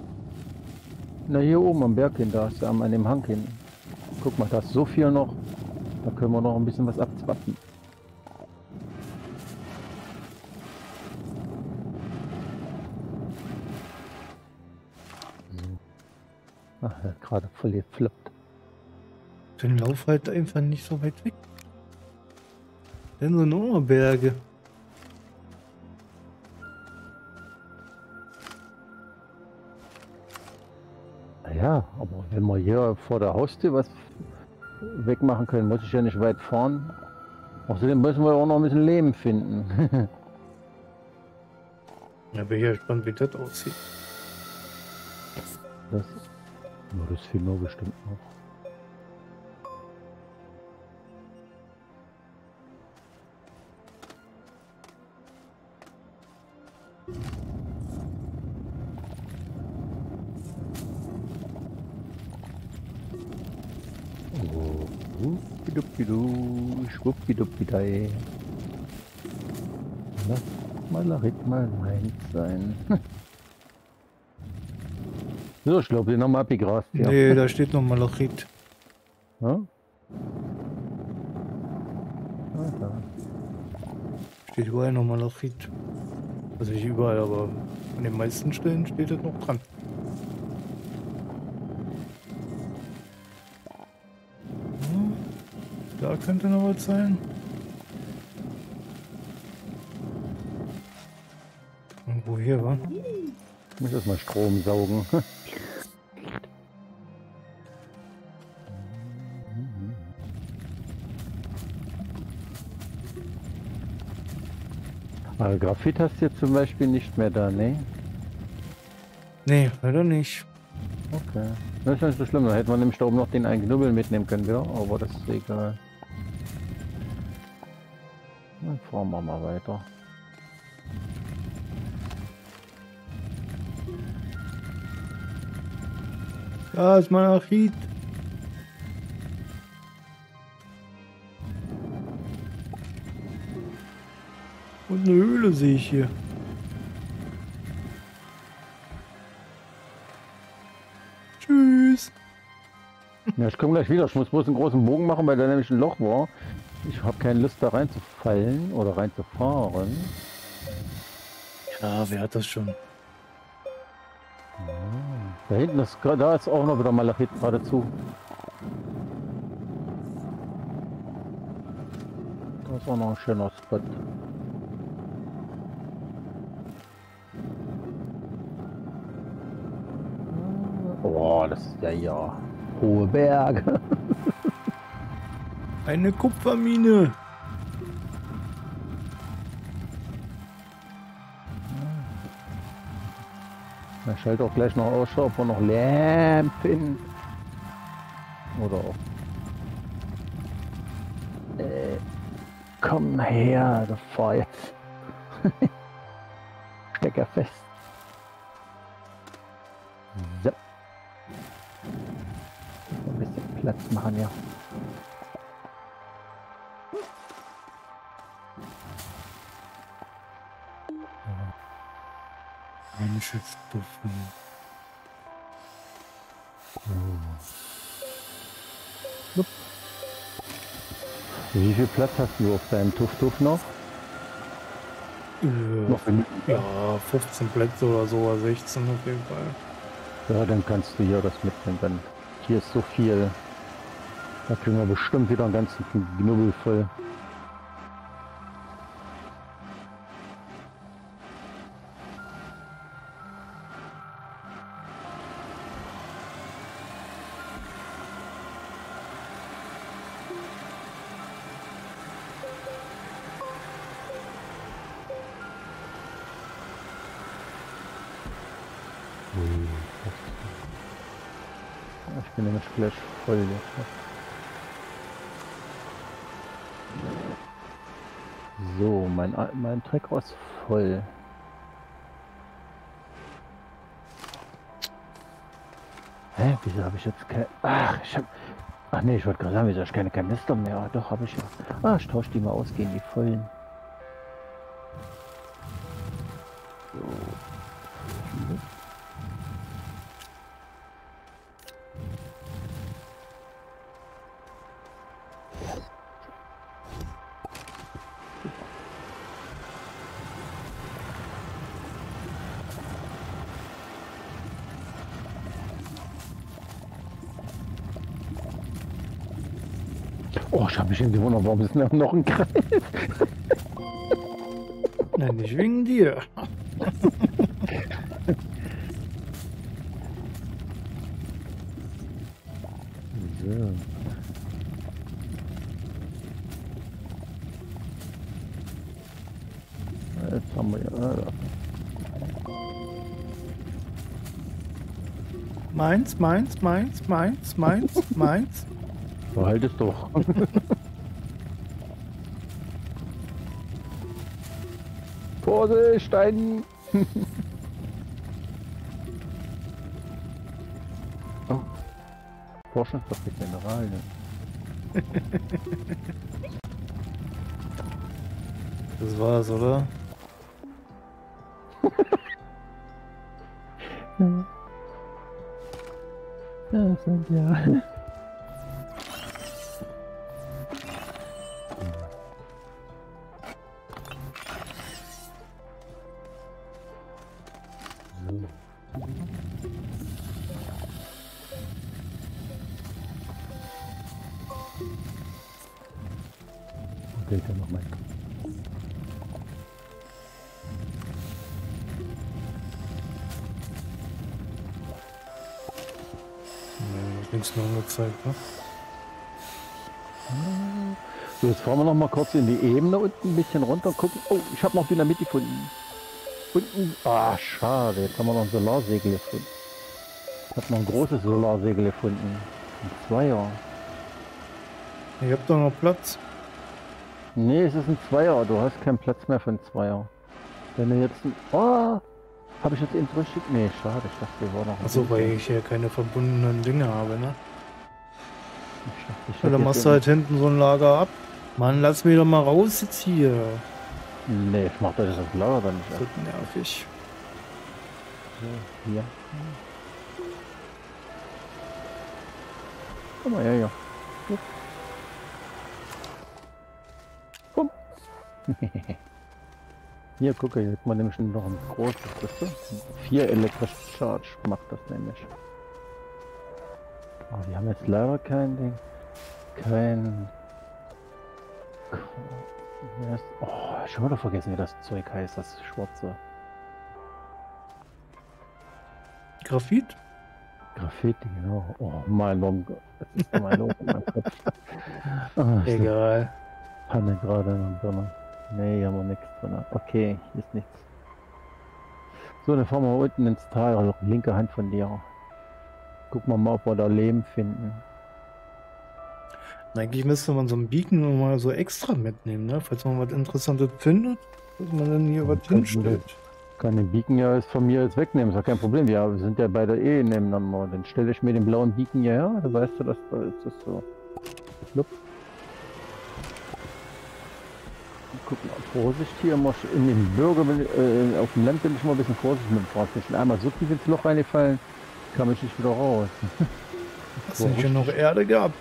Na, hier oben am Berg hin, da ist er an dem Hang hin. Guck mal, da ist so viel noch. Da können wir noch ein bisschen was abzwappen. So. Ach, er hat gerade voll gefloppt. Den Lauf halt einfach nicht so weit weg. Denn so nur Berge. Ja, aber wenn wir hier vor der Haustür was wegmachen können, muss ich ja nicht weit fahren. Außerdem müssen wir auch noch ein bisschen Leben finden. (laughs) Ja, bin ja gespannt, wie das aussieht. Das, das fehlt mir bestimmt noch. Schwuppdiwupdidei. Lass Malarit mal meins sein. (laughs) so, ich glaube, den haben wir abgegrast. Ja. Nee, da steht noch Malachit. Ja? Ah, da. Steht überall noch Malachit. Also nicht überall, aber an den meisten Stellen steht das noch dran. Da könnte noch was sein. Irgendwo hier, wa? Ich muss erstmal Strom saugen. (laughs) Aber Graphit hast du jetzt zum Beispiel nicht mehr da, ne? Nee, leider nicht. Okay. Das ist nicht so schlimm, da hätte man nämlich da oben noch den einen Knubbel mitnehmen können, ja? Aber das ist egal. Fahren wir mal weiter. Da ist Malachit. Und eine Höhle sehe ich hier. Tschüss. Ja, ich komme gleich wieder. Ich muss bloß einen großen Bogen machen, weil da nämlich ein Loch war. Ich habe keine Lust da reinzufallen oder reinzufahren. Ja, wer hat das schon? Da hinten ist, da ist auch noch wieder Malachit geradezu. Da ist auch noch ein schöner Spot. Oh, das ist ja ja hohe Berge. (laughs) Eine Kupfermine. Ich schalte auch gleich noch Ausschau, ob wir noch finden. Oder auch. Äh, komm her, fahr (laughs) jetzt. Stecker fest. So. Ein bisschen Platz machen, ja. Ein Schiffstufen. Wie viel Platz hast du auf deinem Tuff-Tuff noch? Äh, Noch ja, 15 Plätze oder so, oder 16 auf jeden Fall. Ja, dann kannst du hier das mitnehmen. Dann hier ist so viel. Da kriegen wir bestimmt wieder einen ganzen Knubbel voll. Mein, Trecker voll. Hä, wieso habe ich jetzt kein... Ach, ich habe... Ach nee, ich wollte gerade sagen, wieso habe ich keine Kanister mehr? Doch, habe ich ja. Ah, ich tausche die mal aus gegen die vollen. Ich habe mich eben gewundert, warum ist denn noch ein Kreis? Nein, nicht wegen dir. so. Jetzt haben wir ja. Meins, meins, meins, meins, meins, meins. Behalt es doch. (laughs) Vorsicht, Stein! (laughs) oh. Forschungsdoktor General. Ne? (laughs) Das war's, oder? ja. Ja, sind ja. Jetzt fahren wir noch mal kurz in die Ebene unten ein bisschen runter gucken. Oh, ich habe noch Dynamit gefunden. Unten. Ah, schade. Jetzt haben wir noch ein Solarsegel gefunden. Ich habe noch ein großes Solarsegel gefunden. Ein Zweier. Ihr habt doch noch Platz. Nee, es ist ein Zweier. Du hast keinen Platz mehr für ein Zweier. Wenn du jetzt ein... Oh! Habe ich jetzt eben richtig? Nee, schade. Ich dachte, wir waren noch... Achso, weil ich hier keine verbundenen Dinge habe, ne? Ich dachte, ich jetzt machst du halt hinten so ein Lager ab. Mann, lass mich doch mal raus jetzt hier. Nee, ich mach das das Lager dann nicht Das wird nervig. So, hier. Komm (laughs) mal her, ja. Guck. Komm. Hier, gucke, hier hat man nämlich noch ein großes, weißt? Vier elektrische Charge macht das nämlich. Aber wir haben jetzt leider kein Ding. Kein... Oh, schon wieder vergessen, wie das Zeug heißt, das schwarze. Graphit? Graffiti, genau. Oh, mein Long. Das ist mein Long in meinem Kopf. (laughs) Ah, Egal. Panne gerade in Birne. Nee, hier haben wir nichts drin. Okay, hier ist nichts. So, dann fahren wir unten ins Tal, also linke Hand von dir. Gucken wir mal, ob wir da Leben finden. Eigentlich müsste man so ein Beacon noch mal so extra mitnehmen, ne? Falls man was Interessantes findet, dass man dann hier was hinstellt. Kann den Beacon ja jetzt von mir jetzt wegnehmen, ist ja kein Problem. Ja, wir sind ja beide eh nebeneinander. Dann stelle ich mir den blauen Beacon hierher, dann weißt du, dass da ist das so. Guck mal, Vorsicht hier, sch- in dem Bürger, äh, auf dem Land bin ich immer ein bisschen vorsichtig mit dem bin einmal so tief ins Loch reingefallen, kam ich nicht wieder raus. (laughs) Hast du nicht noch Erde gehabt?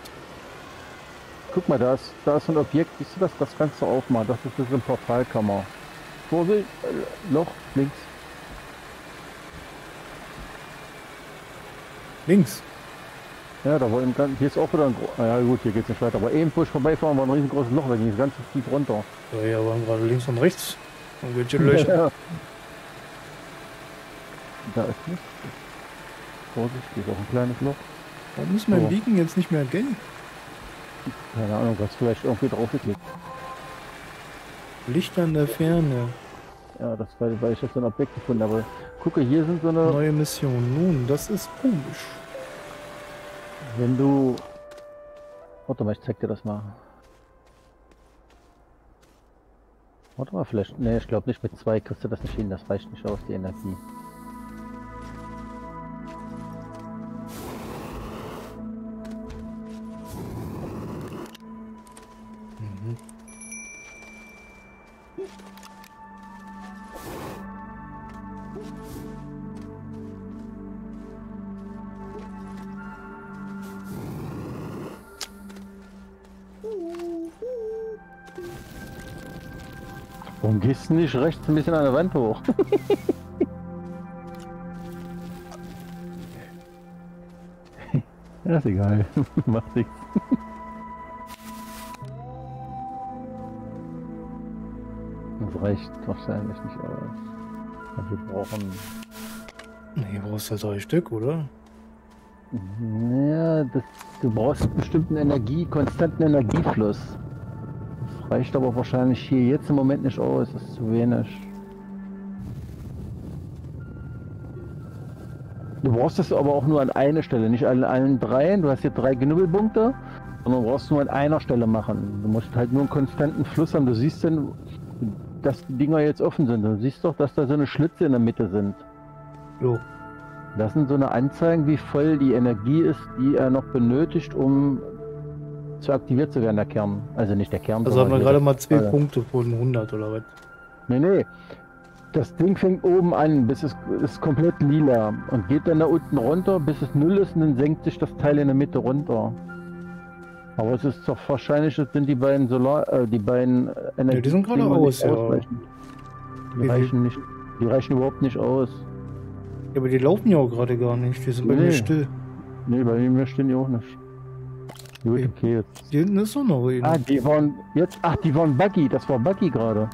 Guck mal, da ist, da ist ein Objekt, siehst du das, das kannst du aufmachen. Das ist so ein Portalkammer. Vorsicht, äh, Loch, links. Links. Ja, da war im Gan- hier ist auch wieder ein Ja gut, hier geht's nicht weiter. Aber eben, wo ich vorbeifahren, war ein riesengroßes Loch, da ging es ganz tief runter. Ja, hier waren gerade links und rechts. Irgendwelche (laughs) Löcher. Ja. Da ist nichts. Vorsicht, hier ist auch ein kleines Loch. Warum ist mein. Beacon jetzt nicht mehr gelb? Keine Ahnung, was vielleicht irgendwie draufgeklickt. Licht an der Ferne. Ja, das war, weil ich jetzt so ein Objekt gefunden habe. Gucke, hier sind so eine. Neue Mission. Nun, das ist komisch. Wenn du. Warte mal, ich zeig dir das mal. Warte mal, vielleicht. Ne, ich glaube nicht. Mit zwei kriegst du das nicht hin. Das reicht nicht aus, die Energie. Nicht rechts ein bisschen an der Wand hoch? (laughs) ja, ist egal. (laughs) Macht nichts. Das reicht wahrscheinlich nicht aus. Also Wir brauchen. Nee, brauchst du drei Stück, oder? Ja, das, du brauchst einen bestimmten Energie, konstanten Energiefluss. Reicht aber wahrscheinlich hier jetzt im Moment nicht aus. Das ist zu wenig. Du brauchst das aber auch nur an einer Stelle, nicht an allen dreien. Du hast hier drei Knubbelpunkte, sondern du brauchst nur an einer Stelle machen. Du musst halt nur einen konstanten Fluss haben. Du siehst dann, dass die Dinger jetzt offen sind. Du siehst doch, dass da so eine Schlitze in der Mitte sind. Jo. Das sind so eine Anzeigen, wie voll die Energie ist, die er noch benötigt, um zu aktiviert zu werden, der Kern. Also nicht der Kern. Also haben wir gerade mal zwei Punkte von 100 oder was? Nee, nee. Das Ding fängt oben an, bis es ist komplett lila und geht dann da unten runter, bis es null ist und dann senkt sich das Teil in der Mitte runter. Aber es ist doch wahrscheinlich, das sind die beiden Solar, äh, die beiden Energie. die sind geradeaus, ja. ausreichen. Wie Die reichen nicht. Die reichen überhaupt nicht aus. Ja, aber die laufen ja auch gerade gar nicht. Die sind bei Nee. mir still. Nee, bei mir stehen die auch nicht. Gut, Okay. Jetzt. Hier hinten ist doch noch einer. Ah, die waren jetzt. Ach, die waren Buggy. Das war Buggy gerade.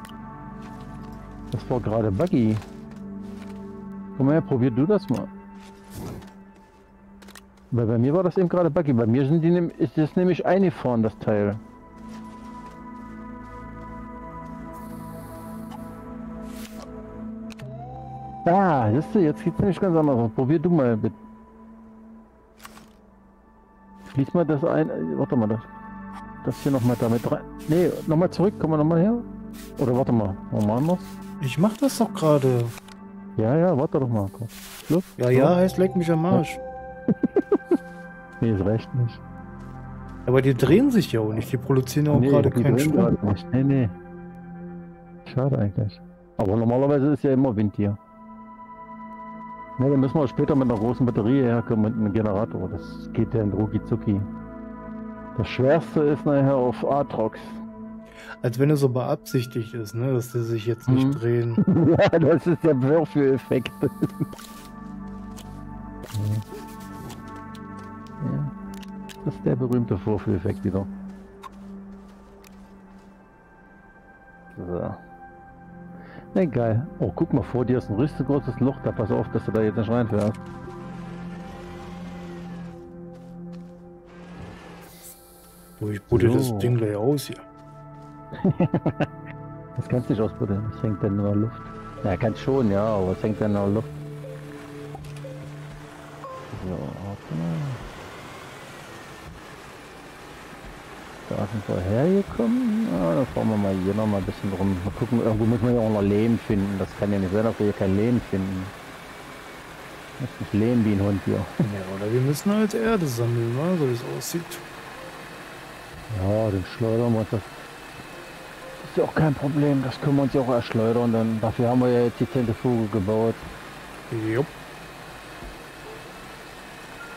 Das war gerade Buggy. Komm mal her, probier du das mal. Weil bei mir war das eben gerade Buggy. Bei mir sind die ist das nämlich eingefahren, das Teil. Ah, siehst du, jetzt geht's nämlich ganz anders. Probier du mal bitte. Schließ mal das ein. äh, Warte mal, das. Das hier nochmal damit rein. Nee, nochmal zurück. Komm mal nochmal her. Oder warte mal. Machen wir's? Ich mach das doch gerade. Ja, ja, warte doch mal. Schluss. Ja, ja, heißt leck mich am Arsch. (laughs) Nee, ist recht nicht. Aber die drehen sich ja auch nicht. Die produzieren ja auch gerade die keinen Strom. gerade nicht. Nee, nee. Schade eigentlich. Aber normalerweise ist ja immer Wind hier. Ne, dann müssen wir später mit einer großen Batterie herkommen und einem Generator. Das geht ja in Zuki. Das schwerste ist nachher auf Atrox. Als wenn es so beabsichtigt ist, ne? Dass die sich jetzt nicht Mhm. drehen. (laughs) ja, das ist der Würfeleffekt. (laughs) ja. ja. Das ist der berühmte Vorführeffekt wieder. Egal. Oh, guck mal, vor dir ist ein richtig großes Loch. Da pass auf, dass du da jetzt nicht reinfährst. Oh, ich buddel So. das Ding gleich aus hier. (laughs) Das kannst du nicht ausbuddeln. Das hängt dann nur in der Luft. Ja, kannst schon, ja, aber es hängt dann in der Luft. So, warte mal. Da sind wir hergekommen. Ja, dann fahren wir mal hier noch mal ein bisschen rum. Mal gucken, irgendwo müssen wir ja auch noch Lehm finden. Das kann ja nicht sein, dass wir hier kein Lehm finden. Das ist nicht Lehm wie ein Hund hier. Ja, oder wir müssen halt Erde sammeln, ne? so wie es aussieht. Ja, den schleudern wir uns das. Ist ja auch kein Problem, das können wir uns ja auch erschleudern. Dann, dafür haben wir ja jetzt die Zentrifuge gebaut. Jupp.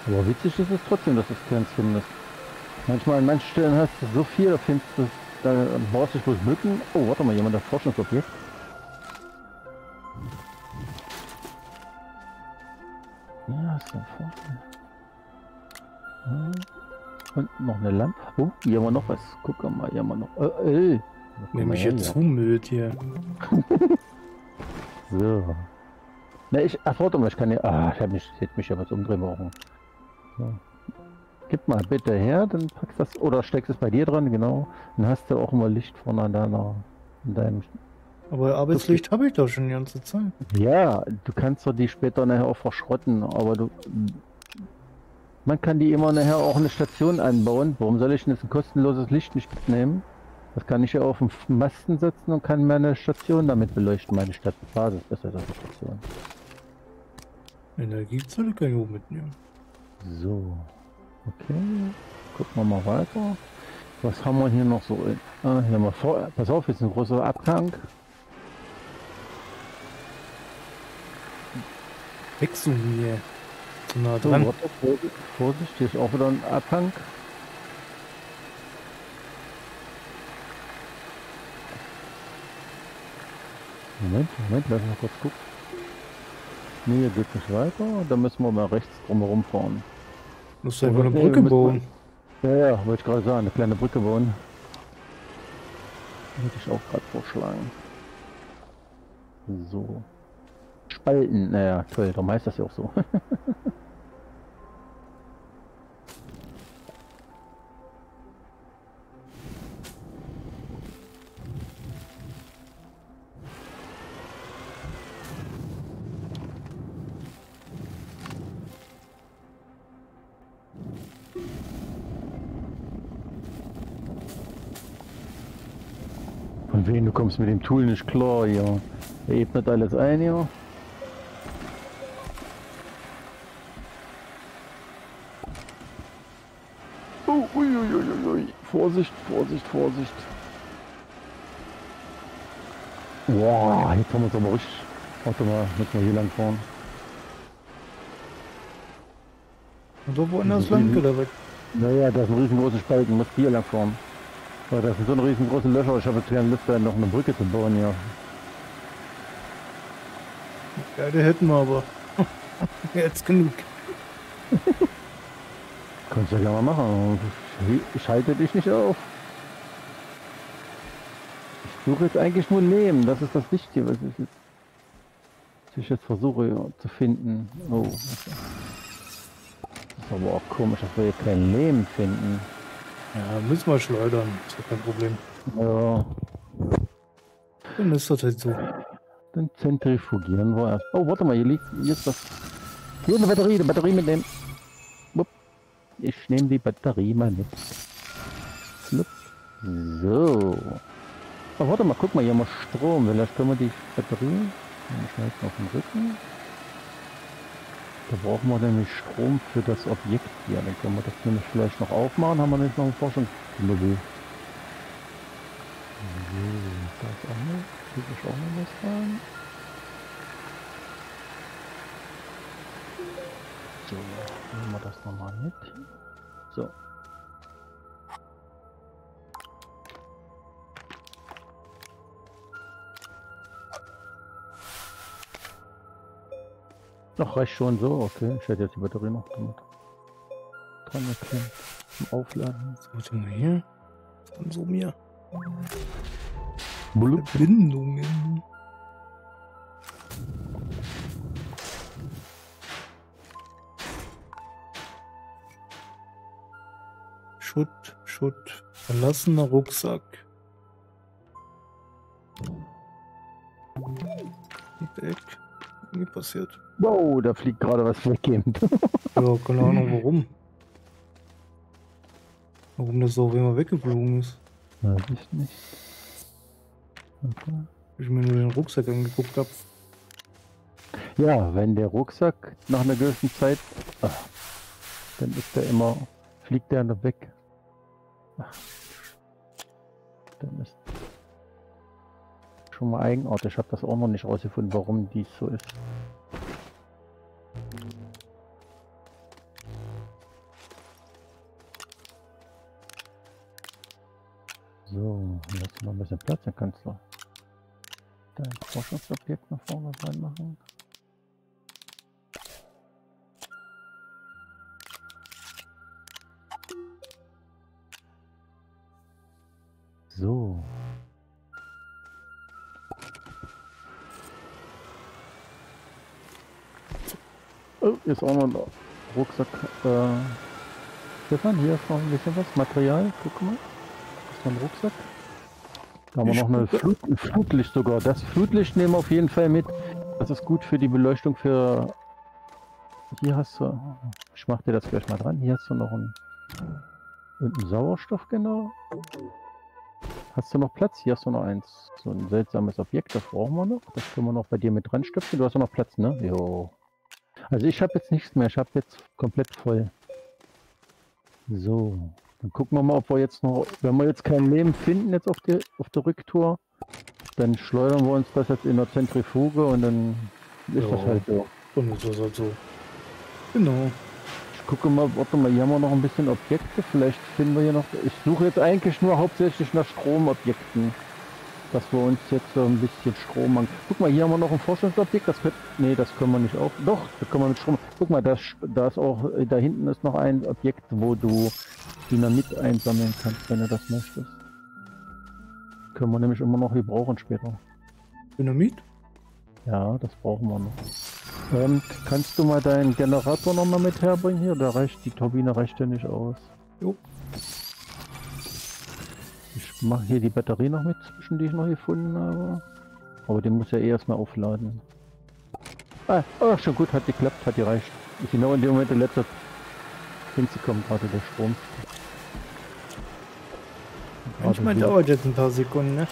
Aber witzig ist es trotzdem, dass es keins findest. Manchmal an manchen Stellen hast du so viel, da findest du, da brauchst du bloß Mücken. Oh, warte mal, jemand hat Forschungsobjekt. Ja, ist ein Forschung. Ja. Und noch eine Lampe. Oh, hier haben wir noch was. Guck mal, hier haben wir noch. Äh, äh. Nämlich her jetzt hier. zumüllt (laughs) hier. So. Na, ich, ach, warte mal, ich kann ja, ah, ich hab mich, ich hätte mich ja was umdrehen brauchen. So. Gib mal bitte her, dann packst das, oder steckst es bei dir dran, genau. Dann hast du auch immer Licht vorne an deiner, in deinem, Aber Arbeitslicht habe ich doch schon die ganze Zeit. ja, du kannst doch die später nachher auch verschrotten, aber du, man kann die immer nachher auch eine Station einbauen. Warum soll ich denn jetzt ein kostenloses Licht nicht mitnehmen? Das kann ich ja auf den Masten setzen und kann meine Station damit beleuchten, meine Stadtbasis, besser gesagt Station. Energiezelle kann ich auch mitnehmen. So, okay. Gucken wir mal weiter. Was haben wir hier noch so? Ah, hier haben wir vor. Pass auf, jetzt ein großer Abhang. Nah So, dran. warte, Vorsicht, Vorsicht, hier ist auch wieder ein Abhang. Moment, Moment, lass mal kurz gucken. Nee, hier geht nicht weiter. Da müssen wir mal rechts drumherum fahren. Musst du einfach eine Brücke bauen. Ja, ja, wollte ich gerade sagen, eine kleine Brücke bauen. Hätte ich auch gerade vorschlagen. So. Spalten, naja, toll, darum heißt das ja auch so. (laughs) Von du kommst mit dem Tool nicht klar, ja. Er ebnet alles ein, ja. Oh, ui, ui, ui, ui. Vorsicht, Vorsicht, Vorsicht. Boah, jetzt haben wir es aber richtig. Warte mal, müssen wir hier lang fahren. Und so woanders lang oder weg? Naja, das ist ein riesengroßer Spalten, muss hier lang fahren. Weil das sind so eine riesengroße Löcher, ich habe jetzt keine Lust, da noch eine Brücke zu bauen, ja. Ja, die hätten wir aber. (laughs) Jetzt genug. Kannst du ja gerne mal machen. Ich halte dich nicht auf. Ich suche jetzt eigentlich nur Leben, das ist das Wichtige, was ich jetzt, was ich jetzt versuche ja, zu finden. Oh, das ist aber auch komisch, dass wir hier kein Leben finden. Ja, müssen wir schleudern. Ist ja kein Problem. Ja, Dann ist das halt so. dann zentrifugieren wir erst. Oh, warte mal, hier liegt, ist was. Hier ist eine Batterie, die Batterie mitnehmen. Ich nehme die Batterie mal mit. So. Oh, warte mal, guck mal, hier haben wir Strom. Vielleicht können wir die Batterie. Ich auf den Rücken. Da brauchen wir nämlich Strom für das Objekt hier. Dann können wir das nämlich vielleicht noch aufmachen. Haben wir nicht noch ein Forschungsmodul. So, da ist auch noch. Ist auch noch was rein. So, nehmen wir das nochmal mit. So. Ach, reicht schon so, okay. Ich hätte jetzt die Batterie noch damit dran erklärt. Zum Aufladen. So, warte mal hier. Mir. Blub. Verbindungen. Schutt, Schutt. Verlassener Rucksack. Irgendwie passiert. Wow, da fliegt gerade was weg. eben. Ja, keine Ahnung (laughs) warum. Warum das so auf einmal weggeflogen ist. Weiß ich nicht. Okay. Ich mir nur den Rucksack angeguckt habe. Ja, wenn der Rucksack nach einer gewissen Zeit, ach, dann ist der immer, fliegt der noch weg. Ach, dann ist schon mal eigenartig. Ich habe das auch noch nicht rausgefunden, warum dies so ist. So, jetzt noch ein bisschen Platz, dann kannst du dein Forschungsobjekt nach vorne reinmachen. So. Oh, hier ist auch noch ein Rucksack. Äh, Stefan, hier ist noch ein bisschen was. Material, guck mal. Das ist noch ein Rucksack. Da haben wir noch eine. Flut, ein Flutlicht sogar. Das Flutlicht nehmen wir auf jeden Fall mit. Das ist gut für die Beleuchtung für... Hier hast du... Ich mach dir das gleich mal dran. Hier hast du noch ein... Und ein Sauerstoff, genau. Hast du noch Platz? Hier hast du noch eins. So ein seltsames Objekt, das brauchen wir noch. Das können wir noch bei dir mit dran stöpseln. Du hast noch Platz, ne? Jo. Also ich habe jetzt nichts mehr. Ich habe jetzt komplett voll. So. Dann gucken wir mal, ob wir jetzt noch, wenn wir jetzt kein Leben finden jetzt auf der auf der Rücktour, dann schleudern wir uns das jetzt in der Zentrifuge und dann ist das Ja. halt so. Dann ist das halt so. Genau. Ich gucke mal, warte mal, hier haben wir noch ein bisschen Objekte. Vielleicht finden wir hier noch. Ich suche jetzt eigentlich nur hauptsächlich nach Stromobjekten. Dass wir uns jetzt so ein bisschen Strom an. Guck mal, hier haben wir noch ein Forschungsobjekt. Das könnte. Nee, das können wir nicht auf. Doch, das können wir mit Strom. Guck mal, da, ist- da ist auch. Da hinten ist noch ein Objekt, wo du Dynamit einsammeln kannst, wenn du das möchtest. Können wir nämlich immer noch gebrauchen später. Dynamit? Ja, das brauchen wir noch. Ähm, kannst du mal deinen Generator noch mal mit herbringen hier? Da reicht die Turbine reicht ja nicht aus. Jo. Ich mache hier die Batterie noch mit zwischen, die ich noch gefunden habe. Aber den muss ja eh erstmal aufladen. Ah, oh, schon gut, hat geklappt, hat gereicht. Ist genau in dem Moment der letzte hinzukommen, gerade der Strom. Manchmal dauert jetzt ein paar Sekunden, ne?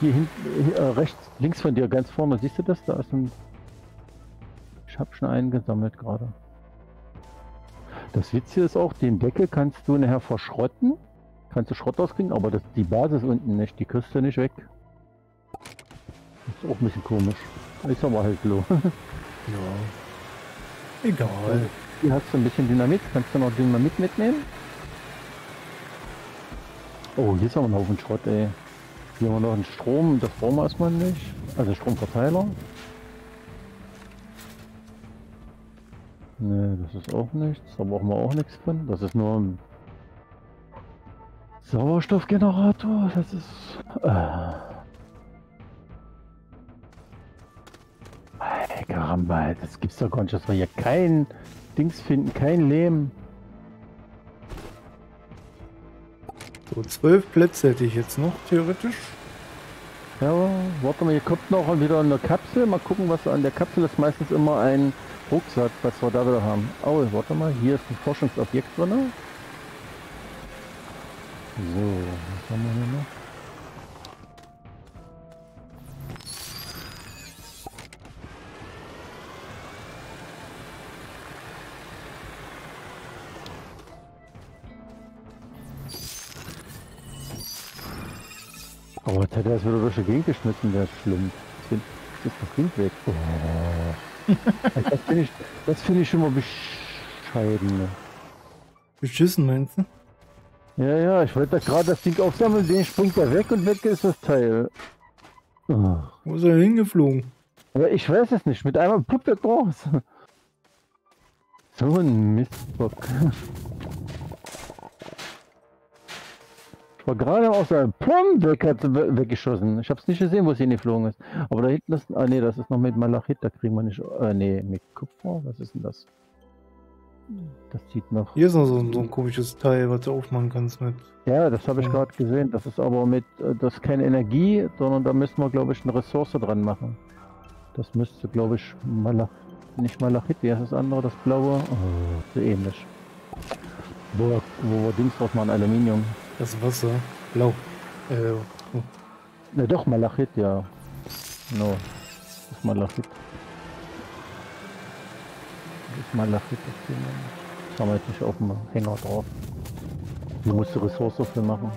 hier hinten, äh, rechts, links von dir, ganz vorne, siehst du das? Da ist ein. Ich habe schon einen gesammelt gerade. Das Witzige ist auch, den Deckel kannst du nachher verschrotten. Kannst du Schrott rauskriegen, aber das, die Basis unten nicht, die kriegst du nicht weg. Ist auch ein bisschen komisch. Ist aber halt so. (laughs) Ja. Egal. Hier hast du ein bisschen Dynamit. Kannst du noch Dynamit mitnehmen? Oh, hier ist aber ein Haufen Schrott, ey. Hier haben wir noch einen Strom, das brauchen wir erstmal nicht. Also Stromverteiler. Ne, das ist auch nichts. Da brauchen wir auch nichts von. Das ist nur ein Sauerstoffgenerator. Das ist... Äh. Karamba, das gibt's doch gar nicht, dass wir hier kein Dings finden, kein Lehm. So, zwölf Plätze hätte ich jetzt noch, theoretisch. Ja, warte mal, hier kommt noch wieder eine Kapsel. Mal gucken, was an der Kapsel ist. Meistens immer ein Rucksack, da wieder haben. Oh, warte mal, hier ist ein Forschungsobjekt drin. So, was haben wir hier noch? Aber jetzt hat er das wieder durch die Gegend geschmissen, der Schlumpf. Das ist das Kind weg. Oh. Das finde ich, das find ich schon mal bescheiden. ne? Beschissen, meinst du? Ja, ja, ich wollte da gerade das Ding aufsammeln, den springt er weg und weg ist das Teil. Oh. Wo ist er hingeflogen? Aber ich weiß es nicht, mit einmal puppt er raus. So ein Mistbock. Ich war gerade aus seinem Pum weg, hat sie we- weggeschossen. Ich habe es nicht gesehen, wo es hingeflogen ist. Aber da hinten ist, ah nee, das ist noch mit Malachit, da kriegen wir nicht, äh, nee, mit Kupfer, was ist denn das? Das sieht noch, Hier ist noch so, ein- so ein komisches Teil, was du aufmachen kannst mit. ja, das habe ich gerade gesehen. Das ist aber mit, äh, das ist keine Energie, sondern da müssen wir, glaube ich, eine Ressource dran machen. Das müsste, glaube ich, Malach, nicht Malachit, wie heißt das andere, das blaue? Oh, so ähnlich. Wo, wir- wo wir Dings draus machen, Aluminium. Das Wasser. Blau. Äh, oh. Ne, doch, Malachit, ja. No. Das ist Malachit. Das ist Malachit, das Thema. Das haben wir jetzt nicht auf dem Hänger drauf. Du musst die Ressource dafür machen.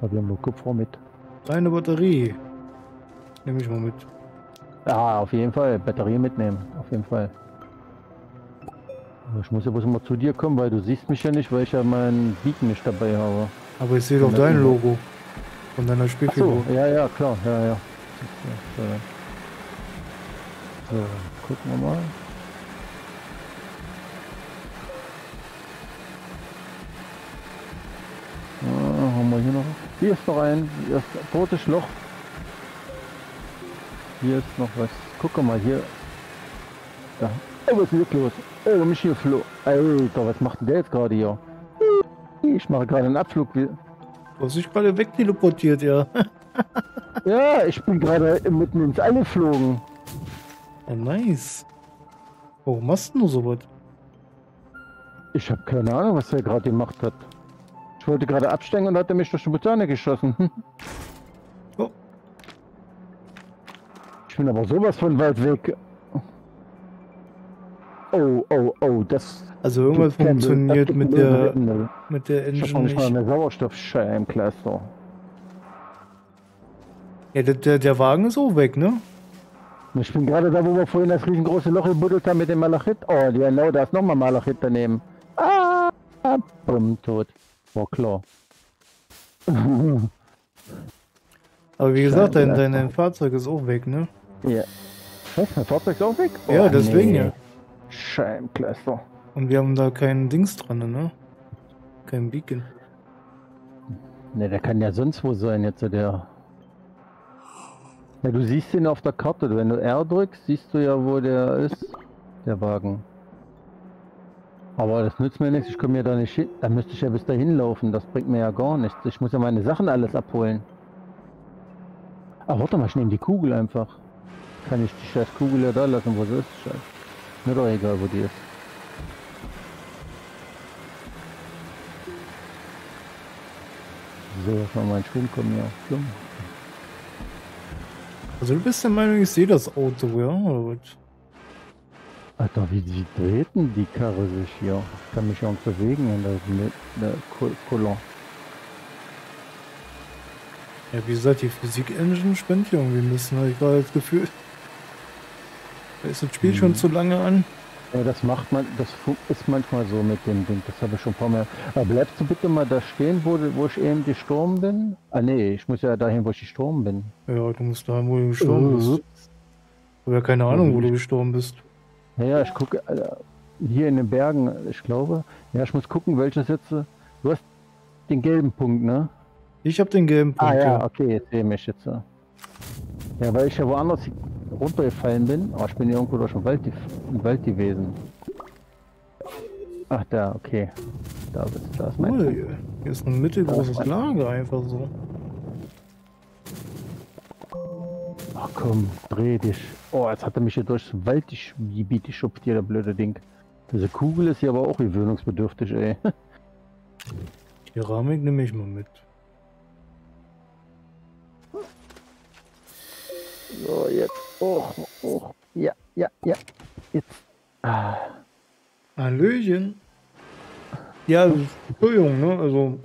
Aber wir haben nur Kupfer mit. Eine Batterie. Nehme ich mal mit. Ja, auf jeden Fall. Batterie mitnehmen. Auf jeden Fall. Ich muss ja bloß mal zu dir kommen, weil du siehst mich ja nicht, weil ich ja meinen Beacon nicht dabei habe. Aber ich sehe doch dein Logo. Von deiner Spielfigur. so, ja, ja, klar, ja, ja. So, gucken wir mal. Ah, haben wir hier noch? Hier ist noch ein, ein totes Loch. Hier ist noch was. Guck mal hier. Da. Oh, was ist jetzt los? Oh, mich hier floh. Alter, was macht denn der jetzt gerade hier? Ich mache gerade einen Abflug. Du hast dich gerade wegteleportiert, ja. (laughs) Ja, ich bin gerade mitten ins All geflogen. ja. Nice. Warum machst du nur sowas? Ich habe keine Ahnung, was er gerade gemacht hat. Ich wollte gerade absteigen und hat er mich durch die Butane geschossen. (laughs) Oh. Ich bin aber sowas von weit weg. Oh, oh, oh, das Also irgendwas funktioniert gibt mit der, mit der Ich habe Engine nicht mal eine Sauerstoffscheibe im Cluster. Ja, der, der, der Wagen ist auch weg, ne? Ich bin gerade da, wo wir vorhin das riesengroße Loch gebuddelt haben mit dem Malachit. Oh, genau, da ist nochmal Malachit daneben. Ah, bumm, tot. War klar. (laughs) Aber wie gesagt, dein, dein, dein Fahrzeug ist auch weg, ne? Ja. Was? Mein Fahrzeug ist auch weg? Ja, deswegen ja. Scheibenkleister. Und wir haben da kein Dings dran, ne? Kein Beacon. Ne, der kann ja sonst wo sein jetzt, der. Ja, du siehst ihn auf der Karte. Wenn du R drückst, siehst du ja, wo der ist. Der Wagen. Aber das nützt mir nichts. Ich komme ja da nicht hin. Da müsste ich ja bis dahin laufen. Das bringt mir ja gar nichts. Ich muss ja meine Sachen alles abholen. Ah, warte mal, ich nehme die Kugel einfach. Kann ich die scheiß Kugel ja da lassen, wo sie ist? Scheiß. Mir doch egal, wo die ist. So, lass mal meinen Schwung kommen hier. Schwung. Also du bist der Meinung, ich sehe das Auto, ja? Oder was? Alter, wie, wie dreht denn die Karre sich hier? Ich kann mich ja auch bewegen in der, der Ko- Kolonne. Ja, wie gesagt, die Physik-Engine spinnt hier irgendwie ein bisschen, ich gerade das Gefühl. Ist das Spiel schon Mhm. zu lange an. Ja, das macht man, das ist manchmal so mit dem Ding, das habe ich schon ein paar Mal. Aber bleibst du bitte mal da stehen, wo, du- wo ich eben gestorben bin? Ah nee, ich muss ja dahin, wo ich gestorben bin. Ja, du musst da, wo du gestorben bist. Oder keine Ahnung, wo du gestorben bist. Ja, ja, ich gucke äh, hier in den Bergen, ich glaube. Ja, ich muss gucken, welches jetzt. äh, Du hast den gelben Punkt, ne? Ich habe den gelben Punkt. Ah ja, ja. okay, jetzt sehe ich mich jetzt. Ja, weil ich ja woanders runtergefallen bin. Aber ich bin irgendwo durch den Wald, im Wald gewesen. Ach, da, okay. Da bist da ist mein. Cool. Hier ist ein mittelgroßes Ja. Lager einfach so. Ach komm, dreh dich. Oh, jetzt hat er mich hier durchs Waldgebiet geschupft, hier, der blöde Ding. Diese Kugel ist hier aber auch gewöhnungsbedürftig, ey. (laughs) Keramik nehme ich mal mit. So, jetzt. Oh, oh. Ja, ja, ja. Jetzt. Ah. Hallöchen. Ja, Entschuldigung, ne? Also,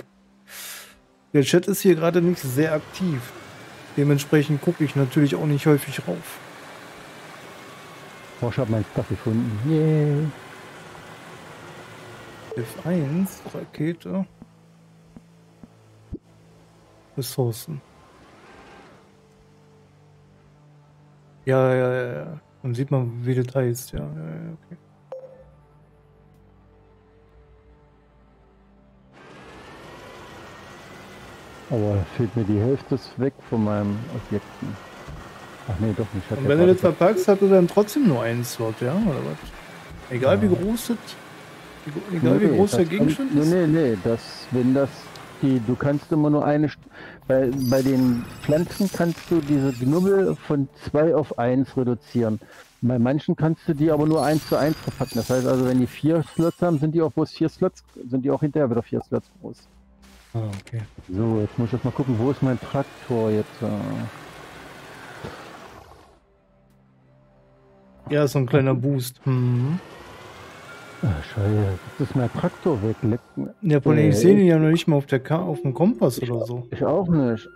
der Chat ist hier gerade nicht sehr aktiv. Dementsprechend gucke ich natürlich auch nicht häufig rauf. Oh, ich hab meinen Stuff gefunden. Yay. F1, Rakete. Ressourcen. Ja, ja, ja, ja. Dann sieht man, wie das heißt. Ja, ja, ja, okay. Aber fehlt mir die Hälfte weg von meinem Objekten. Ach nee, doch nicht. Und wenn du das verpackst, hat er dann trotzdem nur einen Slot, ja? Oder was? Egal wie Ja. groß das, wie- egal wie Nee, groß das der Gegenstand nee, ist. Nee, nee, das, wenn das, die, du kannst immer nur eine, bei, bei den Pflanzen kannst du diese Knubbel von 2 auf 1 reduzieren. Bei manchen kannst du die aber nur 1 zu 1 verpacken. Das heißt also, wenn die vier Slots haben, sind die auch bloß vier Slots, sind die auch hinterher wieder vier Slots groß. Ah, okay. So, jetzt muss ich jetzt mal gucken, wo ist mein Traktor jetzt? äh? Ja, so ein kleiner Boost. Mhm. Ach, Scheiße, jetzt ist mein Traktor weg. Leck- Ja, vor allem, ich Äh, sehe ihn ja noch nicht mal auf der Ka auf dem Kompass oder so. Ich auch nicht.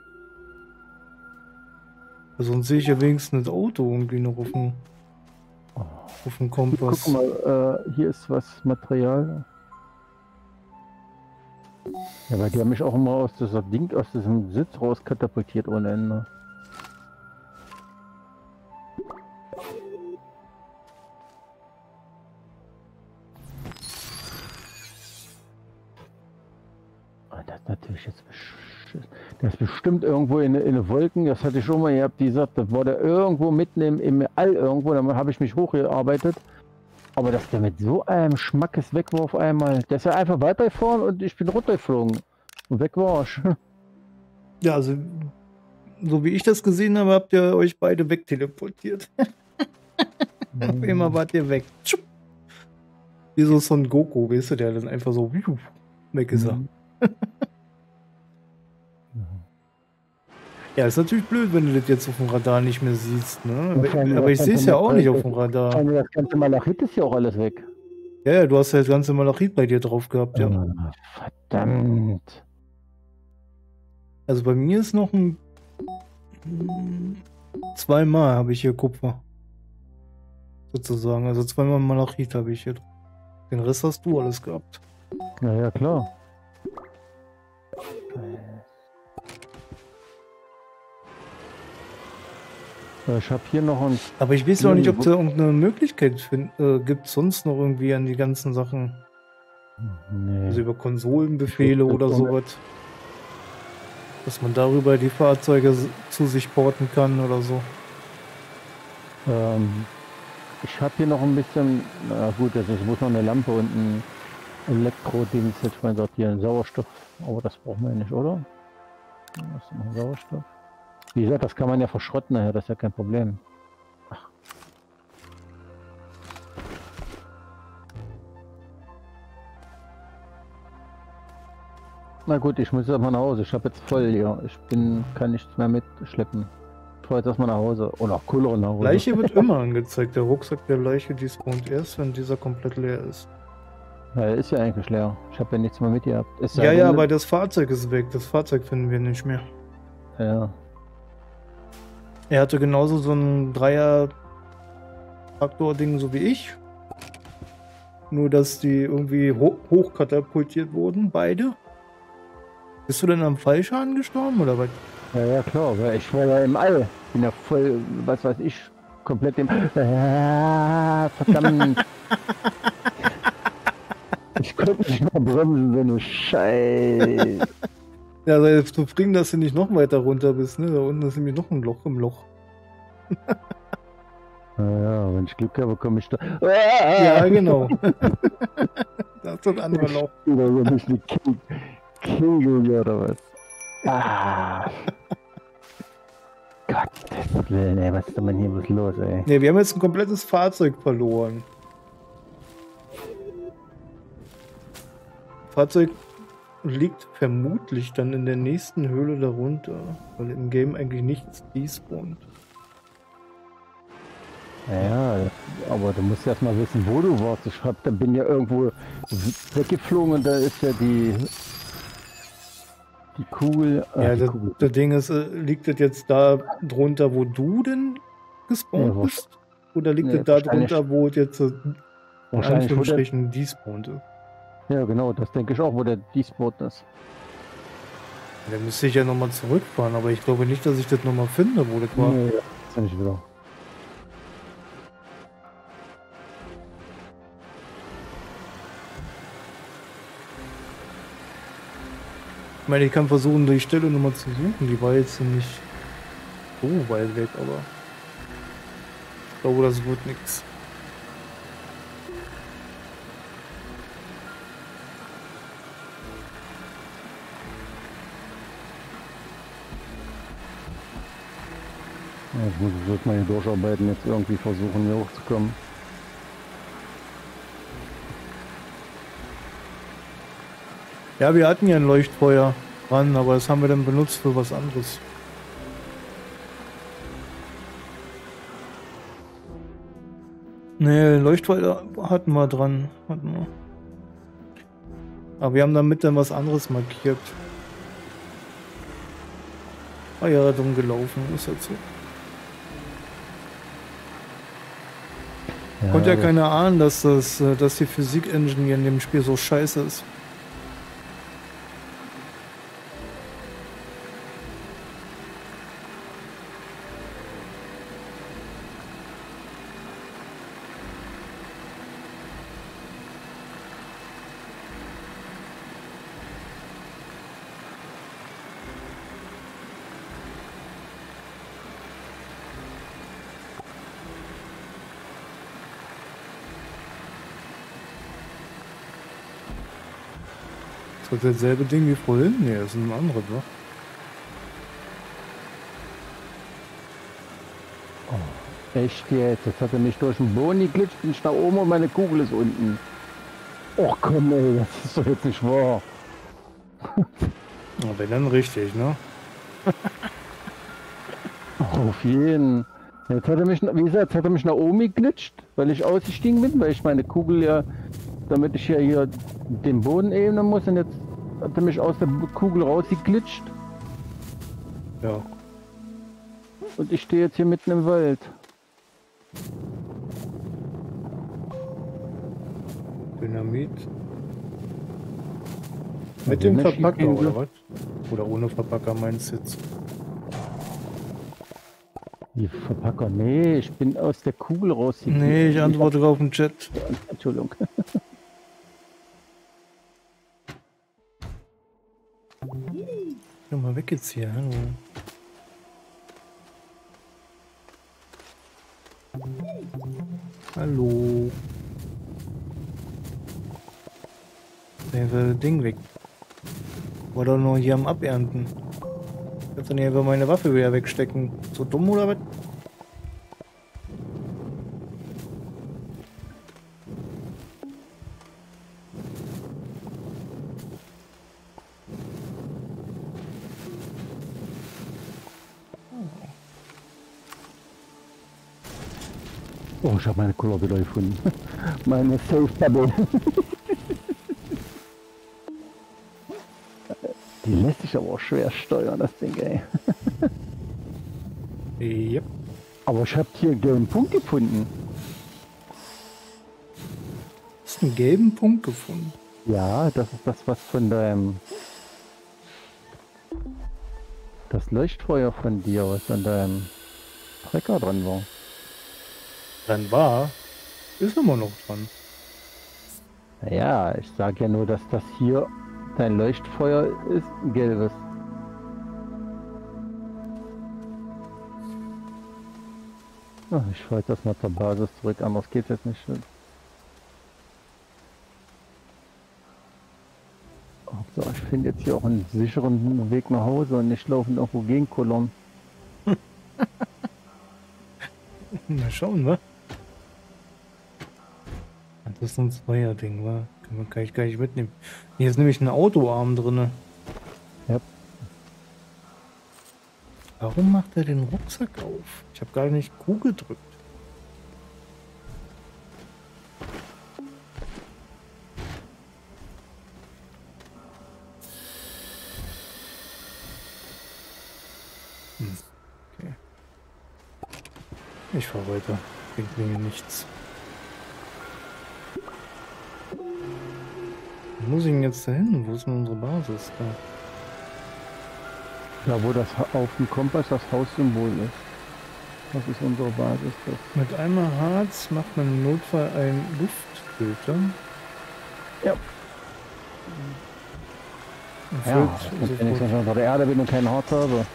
Sonst sehe ich ja wenigstens das Auto irgendwie noch auf dem, auf dem Kompass. Guck mal, äh, hier ist was Material. Ja, weil die haben mich auch immer aus dieser Ding, aus diesem Sitz raus katapultiert ohne Ende. Das ist natürlich jetzt ist bestimmt irgendwo in, in den Wolken. Das hatte ich schon mal gehabt, die gesagt, das war der irgendwo mitten im, im All irgendwo. Dann habe ich mich hochgearbeitet. Aber dass der mit so einem Schmackes weg war auf einmal. Der ist ja einfach weitergefahren und ich bin runtergeflogen. Und weg war ich. Ja, also, so wie ich das gesehen habe, habt ihr euch beide wegteleportiert. (laughs) Auf einmal wart ihr weg. Wie so Son Goku, weißt du, der dann einfach so weg ist. Mhm. (laughs) Ja, ist natürlich blöd, wenn du das jetzt auf dem Radar nicht mehr siehst, ne? Allem, Aber ich sehe es ja auch nicht auf dem Radar. Das ganze Malachit ist ja auch alles weg. Ja, ja, du hast ja das ganze Malachit bei dir drauf gehabt, ja. Ah, verdammt. Also bei mir ist noch ein. Zweimal habe ich hier Kupfer. Sozusagen. Also zweimal Malachit habe ich hier. Den Rest hast du alles gehabt. Ja, ja, klar. Ich habe hier noch ein. Aber ich weiß auch nicht, ob da irgendeine Möglichkeit find, äh, gibt, sonst noch irgendwie an die ganzen Sachen. Nee. Also über Konsolenbefehle oder das sowas. Dass man darüber die Fahrzeuge zu sich porten kann oder so. Ähm, ich habe hier noch ein bisschen. Na gut, das ist, muss noch eine Lampe und ein Elektro-Dings. Jetzt mal hier ein Sauerstoff. Aber das brauchen wir ja nicht, oder? Was ist noch Sauerstoff? Wie gesagt, das kann man ja verschrotten nachher, das ist ja kein Problem. Ach. Na gut, ich muss jetzt mal nach Hause. Ich habe jetzt voll hier. Ich bin, kann nichts mehr mitschleppen. fahr jetzt erstmal nach Hause. Oder nach Kullerin nach Hause. Leiche wird immer angezeigt. Der Rucksack der Leiche, die spawnt erst, wenn dieser komplett leer ist. Ja, ist ja eigentlich leer. Ich habe ja nichts mehr mit gehabt. Ist Ja, ja, aber das Fahrzeug ist weg. Das Fahrzeug finden wir nicht mehr. Ja. Er hatte genauso so ein Dreier-Traktor-Ding so wie ich. Nur, dass die irgendwie ho hochkatapultiert wurden, beide. Bist du denn am Fallschaden gestorben oder was? Ja, ja, klar, weil ich war ja im All. Bin ja voll, was weiß ich, komplett im. Ah, verdammt. (laughs) ich konnte nicht mehr bremsen, so eine Scheiße. Ja, sei jetzt zufrieden, dass du nicht noch weiter runter bist, ne? Da unten ist nämlich noch ein Loch im Loch. (laughs) Naja, wenn ich Glück habe, komme ich da. Ja, genau. (laughs) das ist ein anderer Loch. Oder so ein bisschen King oder was? Ah. (laughs) Gottes Willen, ey, was ist denn hier was los, ey? Ne, wir haben jetzt ein komplettes Fahrzeug verloren. Fahrzeug liegt vermutlich dann in der nächsten Höhle darunter, weil im Game eigentlich nichts despawnt. Ja, aber du musst erst mal wissen, wo du warst. Ich hab, da bin ja irgendwo weggeflogen und da ist ja die die Kugel. Äh, ja, die das, Kugel. das Ding ist, äh, liegt das jetzt da drunter, wo du denn gespawnt Ja, bist? Oder liegt Nee, das da drunter, wo es jetzt äh, in Wahrscheinlich der, Anführungsstrichen despawnt ist? Ja, genau, das denke ich auch, wo der Despot ist. Da müsste ich ja nochmal zurückfahren, aber ich glaube nicht, dass ich das nochmal finde, wo das war. Nee, das bin ich wieder. Ich meine, ich kann versuchen, die Stelle nochmal zu suchen. Die war jetzt nicht so weit weg, aber ich glaube, das wird nichts. Ich muss jetzt mal hier durcharbeiten, jetzt irgendwie versuchen, hier hochzukommen. Ja, wir hatten ja ein Leuchtfeuer dran, aber das haben wir dann benutzt für was anderes. Nee, Leuchtfeuer hatten wir dran. Hatten wir. Aber wir haben damit dann was anderes markiert. Ah ja, dumm gelaufen, ist jetzt so. Konnte ja keiner ahnen, dass, das, äh, dass die Physik-Engine in dem Spiel so scheiße ist. Das dasselbe Ding wie vorhin? Nee, das ist ein anderes, ne? Echt jetzt? Jetzt hat er mich durch den Boden geglitscht, bin ich nach oben und meine Kugel ist unten. Och komm ey, das ist doch jetzt nicht wahr. (laughs) Ja, wenn dann richtig, ne? (laughs) Auf jeden. Jetzt hat er mich, wie gesagt, jetzt hat er mich nach oben geglitscht, weil ich ausgestiegen bin, weil ich meine Kugel ja, damit ich ja hier den Boden ebnen muss und jetzt hat er mich aus der Kugel rausgeglitscht Ja. und ich stehe jetzt hier mitten im Wald. Dynamit. Mit dem er Verpacker oder was? Oder ohne Verpacker meinst du jetzt? Die Verpacker, nee, ich bin aus der Kugel rausgeglitscht. Nee, ich antworte auf den Chat. Entschuldigung. Geh mal weg jetzt hier, hallo. Hallo. Ist das Ding weg. War doch nur hier am Abernten. Kannst du nicht einfach meine Waffe wieder wegstecken? So dumm oder was? Ich habe meine Cola wieder gefunden. (laughs) meine Safe Bubble. (laughs) Die lässt sich aber auch schwer steuern, das Ding, ey. (laughs) Yep. Aber ich habe hier einen gelben Punkt gefunden. Hast du einen gelben Punkt gefunden? Ja, das ist das, was von deinem... Das Leuchtfeuer von dir, was an deinem Trecker dran war. Dann war. Ist immer noch dran. Ja, ich sage ja nur, dass das hier dein Leuchtfeuer ist, ein gelbes. Ach, ich fahre jetzt erstmal zur Basis zurück, anders geht's jetzt nicht. So, ich finde jetzt hier auch einen sicheren Weg nach Hause und nicht laufen irgendwo gegen Kolonnen. (laughs) Mal schauen, wa? Das ist ein Zweier-Ding, wa? Kann man gar nicht, gar nicht mitnehmen. Hier ist nämlich ein Autoarm drin. Ja. Warum macht er den Rucksack auf? Ich habe gar nicht Q gedrückt. Hm, Okay. Ich fahre weiter. Bringt mir nichts. Muss ich denn jetzt dahin? Wo ist denn unsere Basis? Da. Da wo das auf dem Kompass das Haussymbol ist. Das ist unsere Basis. Das Mit einmal Harz macht man im Notfall einen Luftfilter. Ja. Und ja, wenn ich unter der Erde bin und kein Harz habe.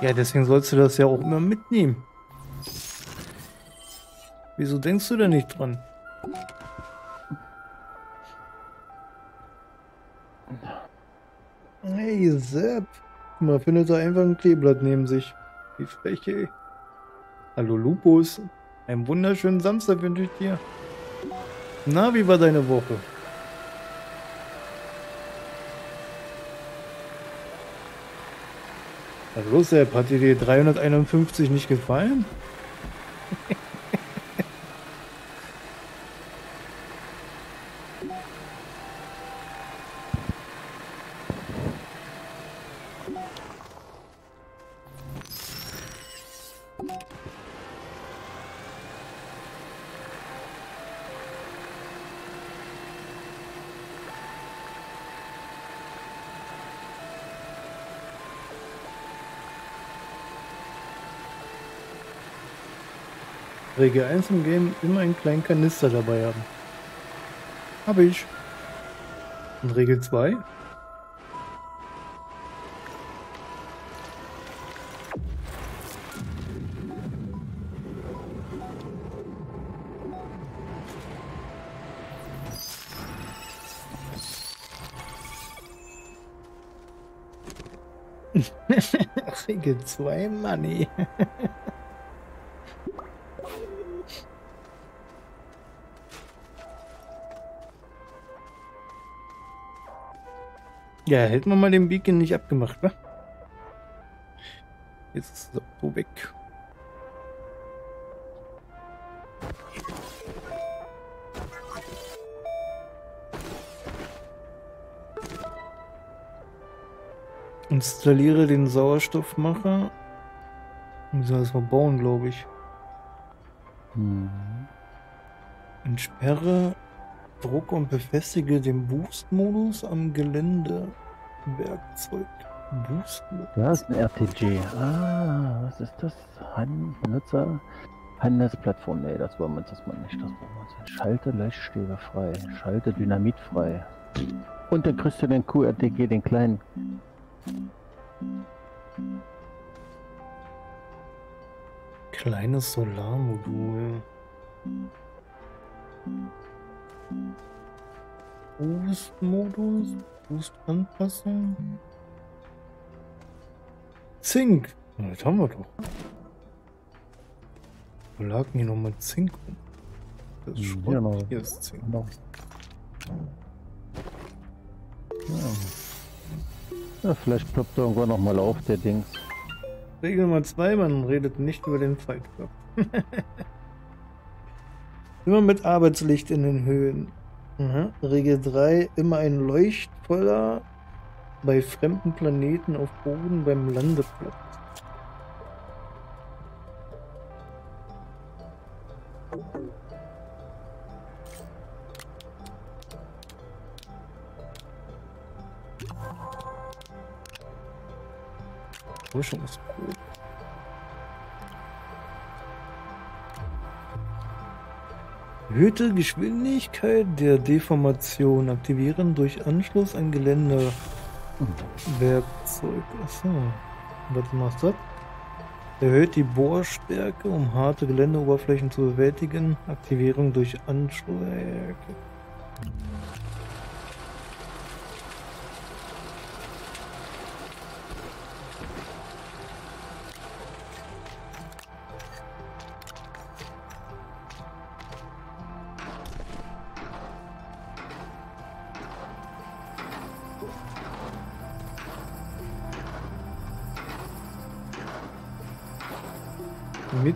ja, deswegen sollst du das ja auch immer mitnehmen. Wieso denkst du da nicht dran? Hey, Sepp. Mal, findet er einfach ein Kleeblatt neben sich. Wie frech, ey. Hallo, Lupus. Einen wunderschönen Samstag wünsche ich dir. Na, wie war deine Woche? Hallo, Sepp. Hat dir die 351 nicht gefallen? Regel 1 im Game immer einen kleinen Kanister dabei haben. Habe ich. Und Regel 2? (laughs) Regel 2 Money. (laughs) Ja, hätten wir mal den Beacon nicht abgemacht, wa? Jetzt ist das Auto weg. Installiere den Sauerstoffmacher. Müssen wir das mal bauen, glaube ich. Hm. Entsperre Druck und befestige den Boost-Modus am Gelände. Werkzeug. Boost-Modus. Ja, ist ein RTG. Ah, was ist das? Han Nutzer. Handelsplattform. Nee, das wollen wir uns erstmal nicht. Das wollen wir uns nicht. Schalte Leuchtstäbe frei. Schalte Dynamit frei. Und dann kriegst du den QRTG, den kleinen. Kleines Solarmodul. Boost-Modus. Boost-Anpassung. Zink. Na, Das haben wir doch. Wo lag denn hier nochmal Zink rum? Das ist Schrott. hier noch. Hier ist Zink. Genau. Ja. ja, vielleicht ploppt er irgendwann noch mal auf, der Dings. Regel Nummer 2, man redet nicht über den Fight Club. (laughs) immer mit Arbeitslicht in den Höhen. Mhm. Regel 3, immer ein Leuchtvoller bei fremden Planeten auf Boden beim Landeplatz. Forschungsprobe. Erhöhte Geschwindigkeit der Deformation aktivieren durch Anschluss an Geländewerkzeug. Achso. Was macht das? Erhöht die Bohrstärke, um harte Geländeoberflächen zu bewältigen. Aktivierung durch Anschläge.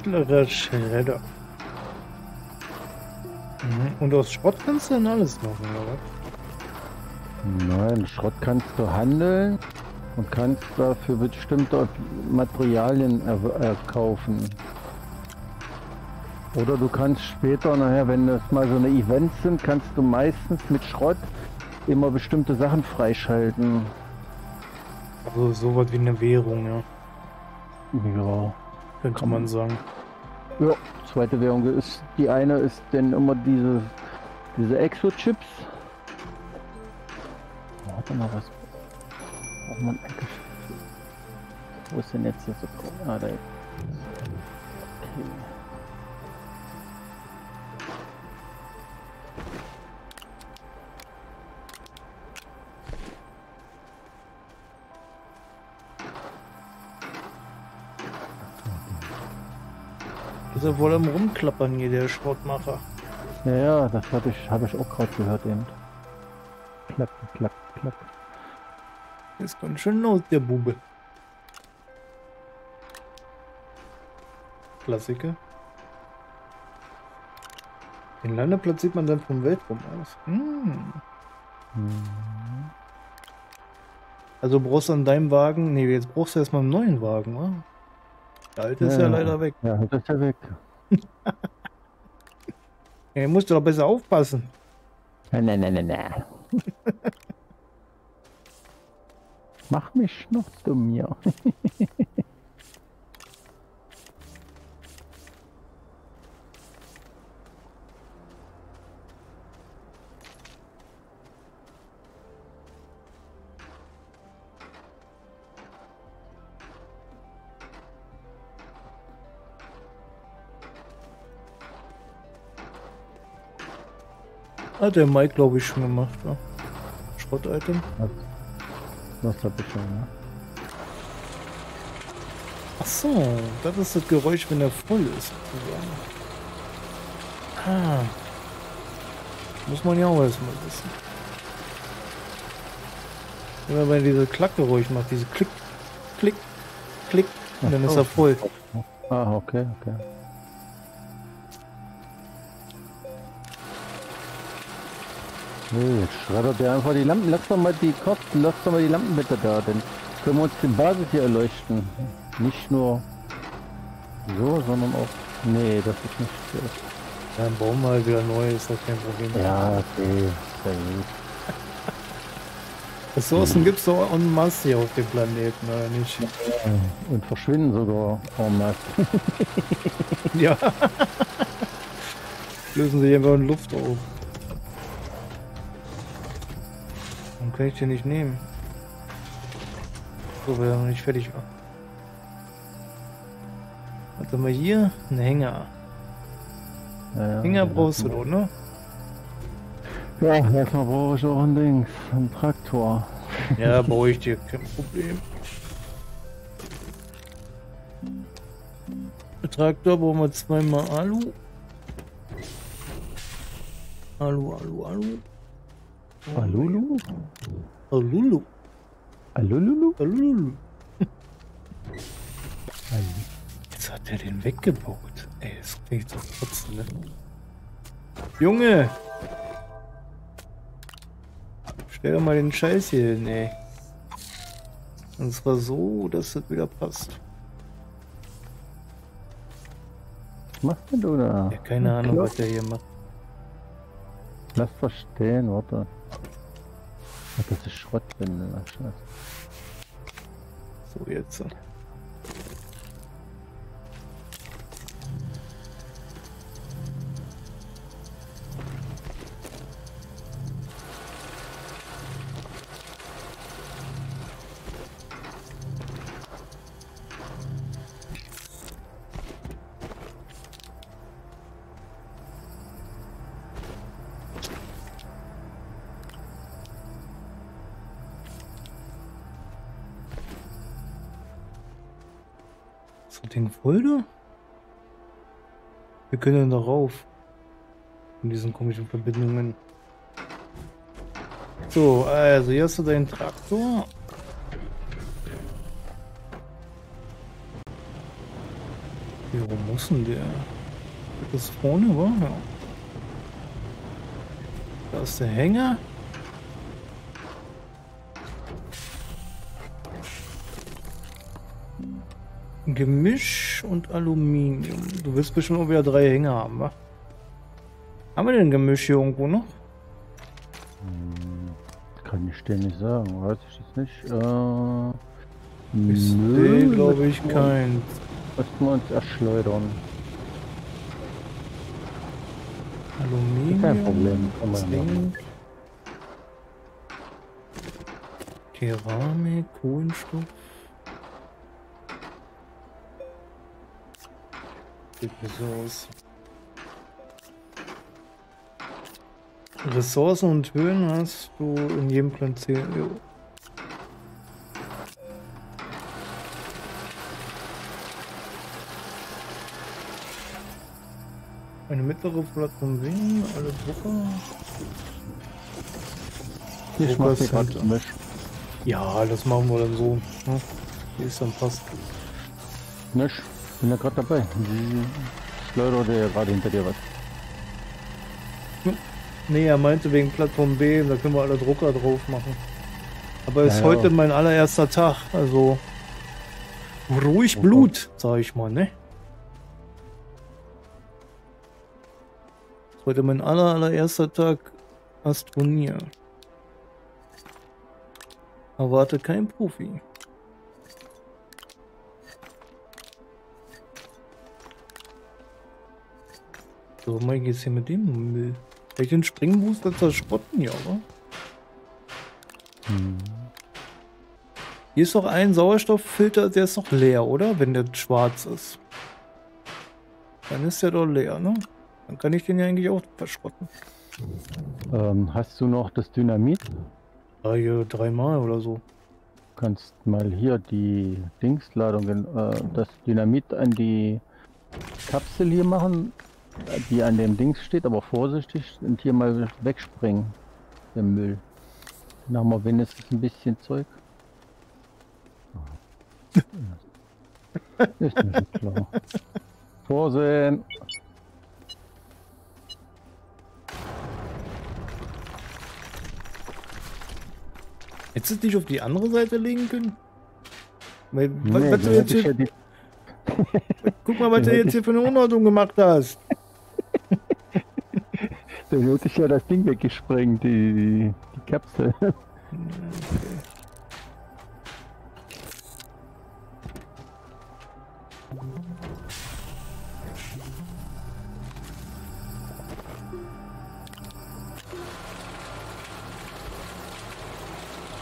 Mittlerer Schredder. Mhm. Und aus Schrott kannst du dann alles machen, oder? Nein, Schrott kannst du handeln und kannst dafür bestimmte Materialien kaufen. Oder du kannst später, nachher, wenn das mal so eine Events sind, kannst du meistens mit Schrott immer bestimmte Sachen freischalten. Also sowas wie eine Währung, ja. Ja kann man sagen. Ja, zweite Währung ist, die eine ist denn immer diese, diese Exo-Chips. Warte mal, was braucht man eigentlich? Wo ist denn jetzt hier so? Ah, da. Okay. Er wohl am Rumklappern hier, der Schrottmacher. Ja, ja, das habe ich, hab ich auch gerade gehört eben. Klack, klack, klack. Ist ganz schön laut, der Bube. Klassiker. Den Landeplatz sieht man dann vom Weltraum aus. Hm. Hm. Also brauchst du an deinem Wagen, nee, jetzt brauchst du erstmal einen neuen Wagen, oder? Der alte ja, ist ja leider weg. Ja, das ist ja weg. (laughs) ja, musst du doch besser aufpassen. Nein, nein, nein, nein. Mach mich noch zu mir. (laughs) Hat der Mike, glaube ich, schon gemacht, ja. Schrott-Item. Das hab ich schon, ne? Ach so, das ist das Geräusch, wenn er voll ist. Ah. Muss man ja auch erstmal wissen. Immer wenn er diese Klackgeräusch macht, diese Klick, Klick, Klick, und dann ist er voll. Ah, okay, okay. Nee, schreddert der einfach die Lampen. Lass doch mal die Kosten, lass doch mal die Lampen bitte da, denn können wir uns den Basis hier erleuchten. Nicht nur so, sondern auch. Nee, das ist nicht so. Dann bauen wir halt wieder neu, ist doch kein Problem. Ja, okay, sehr gut. (laughs) Ressourcen gibt es doch en masse hier auf dem Planeten, oder nicht? Und verschwinden sogar en masse. (laughs) ja. (laughs) Lösen sich einfach in Luft auf. Kann ich den nicht nehmen? So, weil er noch nicht fertig war. Was haben wir hier? Ein Hänger. Ja, ja, Hänger brauchst du doch, ne? Ja, erstmal brauche ich auch ein Ding, ein Traktor. (laughs) Ja, brauche ich dir, kein Problem. Traktor brauchen wir zweimal Alu. Alu, Alu, Alu. Alulu? Alulu. Alulu? Alulu. Jetzt Jetzt hat er den weggebaut. Ey, das klingt doch trotzdem, ne? Junge! Stell doch mal den Scheiß hier hin, ey. Und zwar so, dass das wieder passt. Was machst denn du da? Ja, keine Ahnung, was der hier macht. Lass verstehen, warte. Ach, das ist Schrottbinde, ach scheiße. So, jetzt. Da? Wir können da rauf. In diesen komischen Verbindungen. So, also hier hast du deinen Traktor. Rum muss denn der? Das vorne, war? Ja. Da ist der Hänger. Gemisch und Aluminium. Du willst bestimmt auch wieder drei Hänger haben, wa? Haben wir denn Gemisch hier irgendwo noch? Hm, Kann ich dir nicht sagen, weiß ich jetzt nicht. Äh, Ich sehe, glaube ich, müssen wir- kein. Müssen wir uns erschleudern. Aluminium. Kein Problem, kann man. Zink. Keramik, Kohlenstoff. Sieht mir so aus. Ressourcen und Höhen hast du in jedem Plan 10. Jo. Eine mittlere Plattform sehen, alle Drucker. Ich hier gerade Center. Gemisch. Ja, das machen wir dann so. Ne? Wie es dann passt. Nicht. Bin ja gerade dabei. Schleudert der gerade hinter dir was. Nee, er meinte wegen Plattform B, da können wir alle Drucker drauf machen. Aber es ist Ja, heute ja. mein allererster Tag, also ruhig Oh Blut, sag ich mal, ne? Ist heute mein aller, allererster Tag Astronier. Erwarte kein Profi. So, mal geht's hier mit dem Müll. Kann ich den Springbooster zerschrotten, ja, oder? Hm. Hier ist doch ein Sauerstofffilter, der ist noch leer, oder? Wenn der schwarz ist. Dann ist der doch leer, ne? Dann kann ich den ja eigentlich auch verschrotten. Ähm, hast du noch das Dynamit? Ah, hier dreimal oder so. Du kannst mal hier die Dingsladung, äh, das Dynamit an die Kapsel hier machen, die an dem Dings steht, aber vorsichtig und hier mal wegspringen, den Müll. Dann haben wir wenigstens ein bisschen Zeug. (laughs) Ist mir schon klar. Vorsehen! Hättest du es nicht auf die andere Seite legen können? Weil, was, Nee, was da du jetzt hier, ja die, (laughs) guck mal, was du jetzt hier für eine Unordnung gemacht hast. (laughs) da hätte ich ja das Ding weggesprengt, die, die, die Kapsel.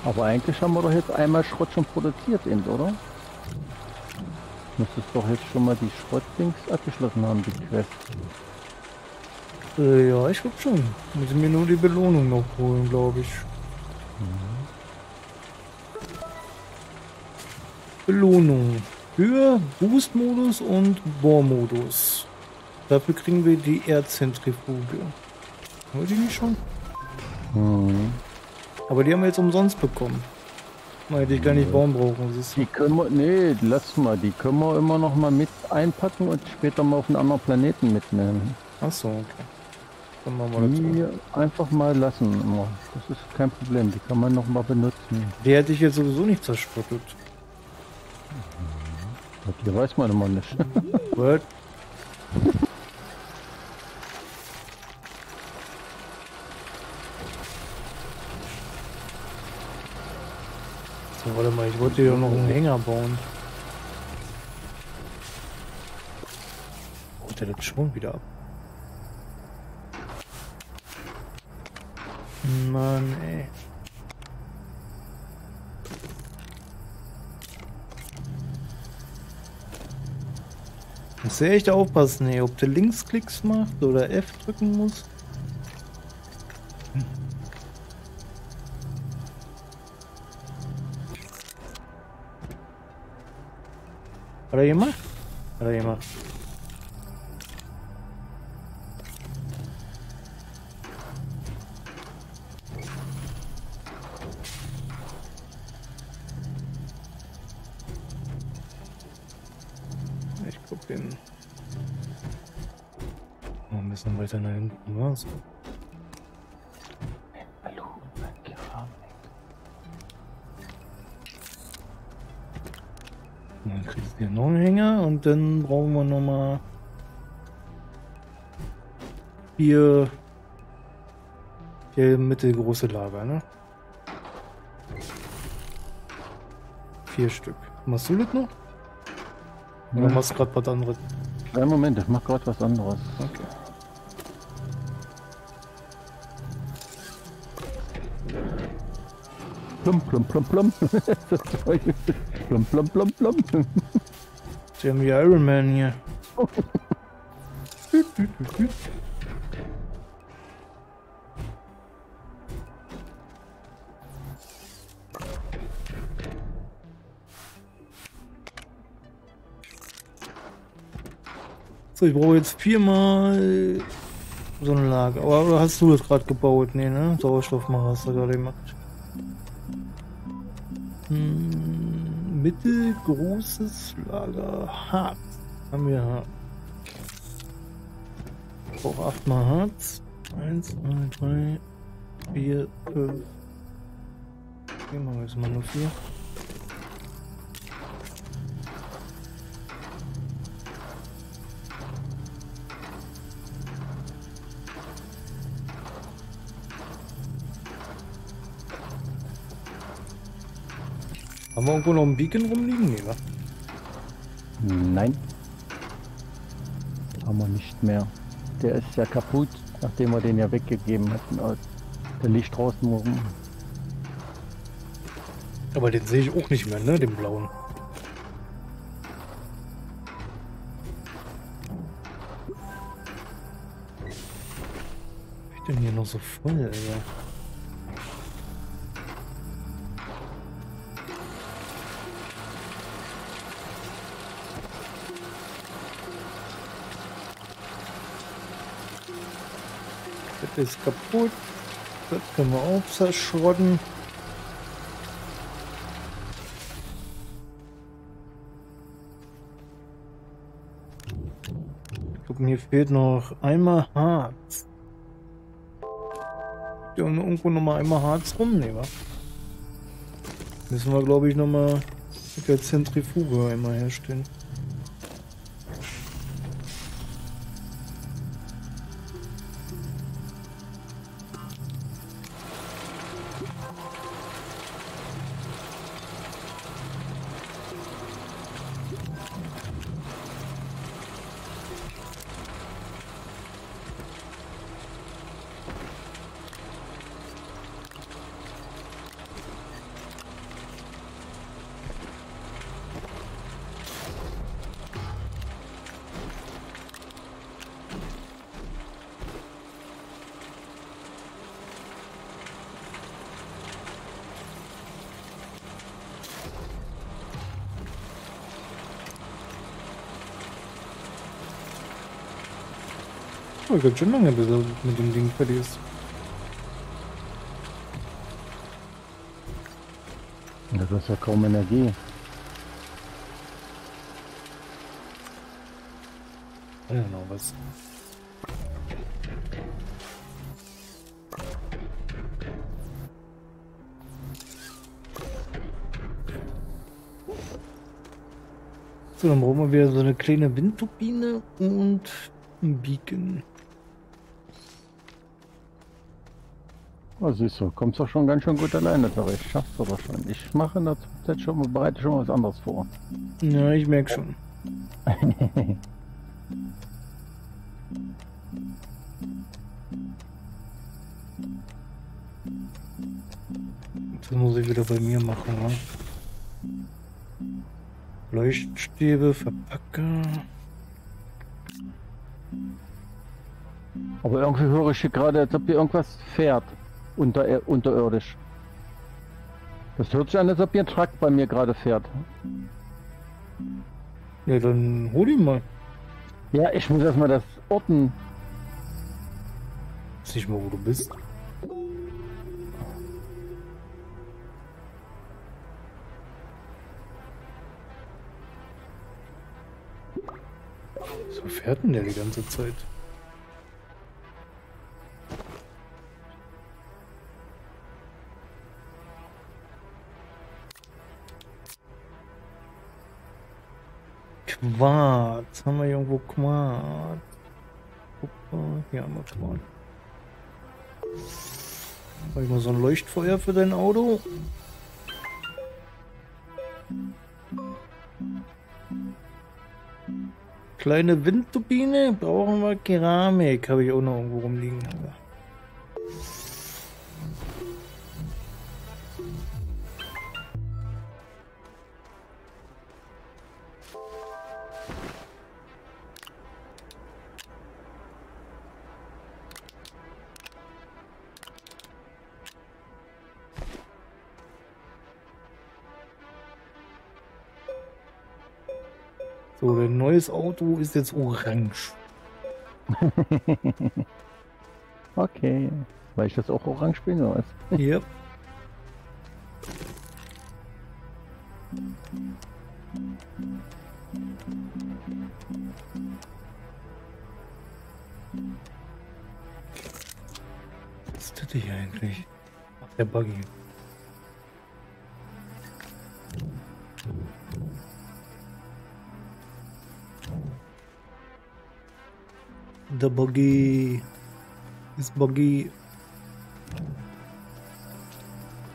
Aber eigentlich haben wir doch jetzt einmal Schrott schon produziert, eben, oder? Müsstest doch jetzt schon mal die Schrottdings abgeschlossen haben, die Quest. Äh, ja, ich glaube schon. Muss ich mir nur die Belohnung noch holen, glaube ich. Belohnung. Für Boost-Modus und Bohr-Modus. Dafür kriegen wir die Erdzentrifuge. Wir die nicht schon? Mhm. Aber die haben wir jetzt umsonst bekommen. Man hätte ich gar nicht bauen brauchen. siehst du. Die können wir, nee, lass mal, die können wir immer noch mal mit einpacken und später mal auf einen anderen Planeten mitnehmen. Ach so, okay. Die einfach mal lassen immer. Das ist kein Problem, die kann man noch mal benutzen. Die hätte ich jetzt sowieso nicht zerstückelt. Die weiß man immer nicht. (laughs) What? So, warte mal, ich wollte hier noch einen Hänger bauen. Oh, der das schon wieder ab. Mann, ey. Muss ja echt aufpassen, ey, ob der Linksklicks macht oder F drücken muss. Hat er gemacht? Hat er gemacht. Weiter nach hinten. Ja, so. Dann kriegst du hier noch einen Hänger und dann brauchen wir noch mal vier, vier mittelgroße Lager, ne? Vier Stück. Machst du das noch? Oder Ja. machst du gerade was anderes? Einen Moment, ich mach gerade was anderes. Okay. Plum, plum, plum, plum. (laughs) Plum, plum, plum, plum. Sie haben wie Iron Man hier. So, ich brauche jetzt viermal so ein Lager. Aber hast du das gerade gebaut? Nee, ne? Sauerstoffmacher hast du gerade gemacht. Mittelgroßes Lager Harz. Haben wir Harz. Ich achtmal Harz. Eins, zwei, drei, vier, fünf. Hier machen wir jetzt mal nur vier. Haben wir irgendwo noch einen Beacon rumliegen? Nee, wa? Nein. Haben wir nicht mehr. Der ist ja kaputt, nachdem wir den ja weggegeben hatten. Der liegt draußen rum. Aber den sehe ich auch nicht mehr, ne? Den blauen. Ist denn hier noch so voll, Alter? Ist kaputt. Das können wir auch zerschrotten. Guck, mir fehlt noch einmal Harz. Ja, und irgendwo noch mal einmal Harz rumnehmen. Müssen wir, glaube ich, noch mal der Zentrifuge einmal herstellen. Oh, ganz schön lange, bis er mit dem Ding fertig ist. Ja, du hast ja kaum Energie. Noch was. So, dann brauchen wir wieder so eine kleine Windturbine und ein Beacon. Oh, siehst du, kommst doch schon ganz schön gut alleine zurecht. Schaffst du doch schon. Ich mache in der Zeit schon mal, bereite schon mal was anderes vor. Ja, ich merke schon. (laughs) Das muss ich wieder bei mir machen, ne? Leuchtstäbe, Verpacker. Aber irgendwie höre ich hier gerade, als ob hier irgendwas fährt. Unter, unterirdisch. Das hört sich an, als ob hier ein Truck bei mir gerade fährt. Ja, dann hol ihn mal. Ja, ich muss erstmal das orten. Weiß nicht mal, wo du bist. So fährt denn der die ganze Zeit? Quarz. Haben wir irgendwo Quarz? Guck mal, hier haben wir Quarz. Habe ich mal so ein Leuchtfeuer für dein Auto? Kleine Windturbine brauchen wir Keramik. Habe ich auch noch irgendwo rumliegen. So, dein neues Auto ist jetzt orange. (laughs) okay. Weil ich das auch orange bin, oder was? (laughs) Ja. Was das hier eigentlich? Ach, der Buggy. Der Buggy ist Buggy.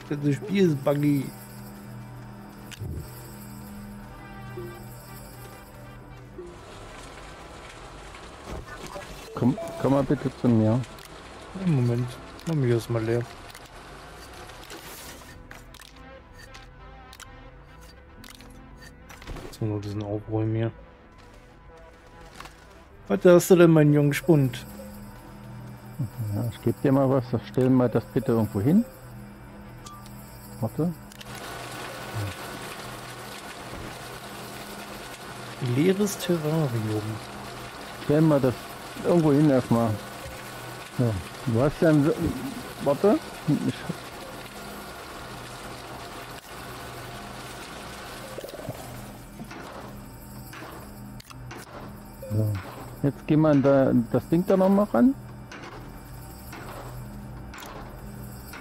Das Spiel ist Buggy. Komm, komm mal bitte zu mir. Einen Moment, mach mich erstmal leer. Noch ein bisschen aufräumen hier. Was hast du denn, mein junger Spund? Ja, ich gebe dir mal was. Stell mal das bitte irgendwo hin. Warte. Leeres Terrarium. Stell mal das irgendwo hin erstmal. Ja. Du hast ja ein... Warte. Ich hab... Jetzt gehen wir da, das Ding da noch mal ran.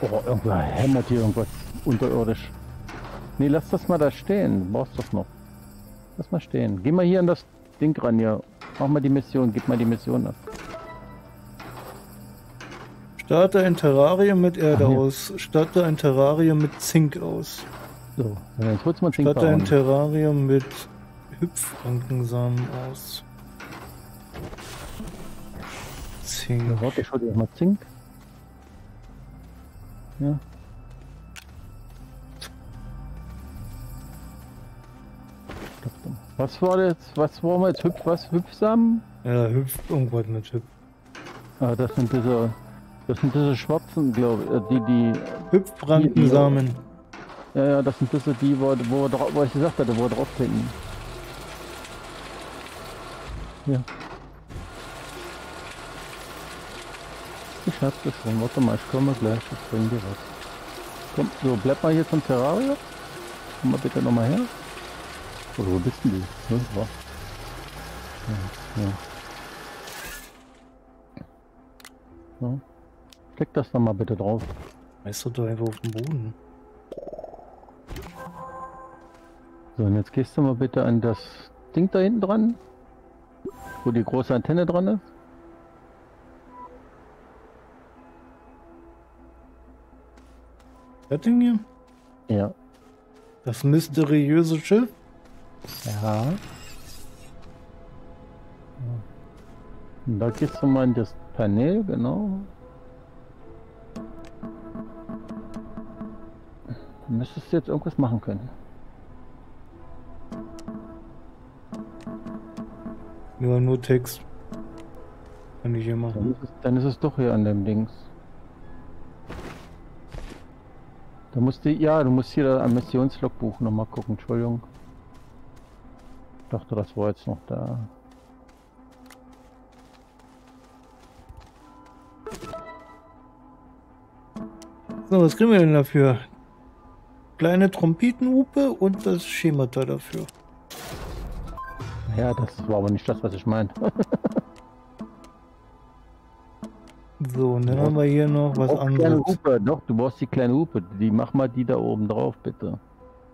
Oh, irgendwo hämmert hier irgendwas unterirdisch. Nee, lass das mal da stehen. Du brauchst das noch. Lass mal stehen. Geh mal hier an das Ding ran hier. Mach mal die Mission, gib mal die Mission ab. Starte ein Terrarium mit Erde Ach, aus. Starte ein Terrarium mit Zink aus. So, jetzt holst du mal Zink Starte ein. Terrarium mit Hüpfrankensamen aus. Zink. Ja, warte, ich hol dir erstmal Zink. Ja. Was war jetzt? Was wollen wir jetzt? Hüpf, was? Hüpfsamen? Ja, hüpft irgendwas mit Hüpf. Ah, das sind diese, das sind diese schwarzen, glaube ich, äh, die, die, Hüpfrankensamen. ja, ja, das sind diese, die, wo, wo, wo ich gesagt hatte, wo draufklicken. Ja. Ich hab das schon, warte mal, ich komme gleich, ich bring dir was. Komm, so, bleib mal hier zum Terrarium. Komm mal bitte nochmal her. Oder wo bist denn du? Ja, ja. ja. ja. Klick das doch mal bitte drauf. Weißt du doch einfach auf den Boden. So, und jetzt gehst du mal bitte an das Ding da hinten dran, wo die große Antenne dran ist. Das Ding hier? Ja. Das mysteriöse Schiff? Ja. Und da gehst du mal in das Panel, genau. Du müsstest jetzt irgendwas machen können. Ja, nur Text. Kann ich hier Dann machen. ist, es, dann ist es doch hier an dem Dings. Da musst du, ja, du musst hier am Missionslogbuch nochmal gucken, Entschuldigung. Ich dachte, das war jetzt noch da. So, was kriegen wir denn dafür? Kleine Trompetenhupe und das Schemata dafür. Ja, das war aber nicht das, was ich meinte. (laughs) So, und dann haben wir hier noch was Auch anderes. Hupe, doch, du brauchst die kleine Hupe. Die mach mal die da oben drauf, bitte.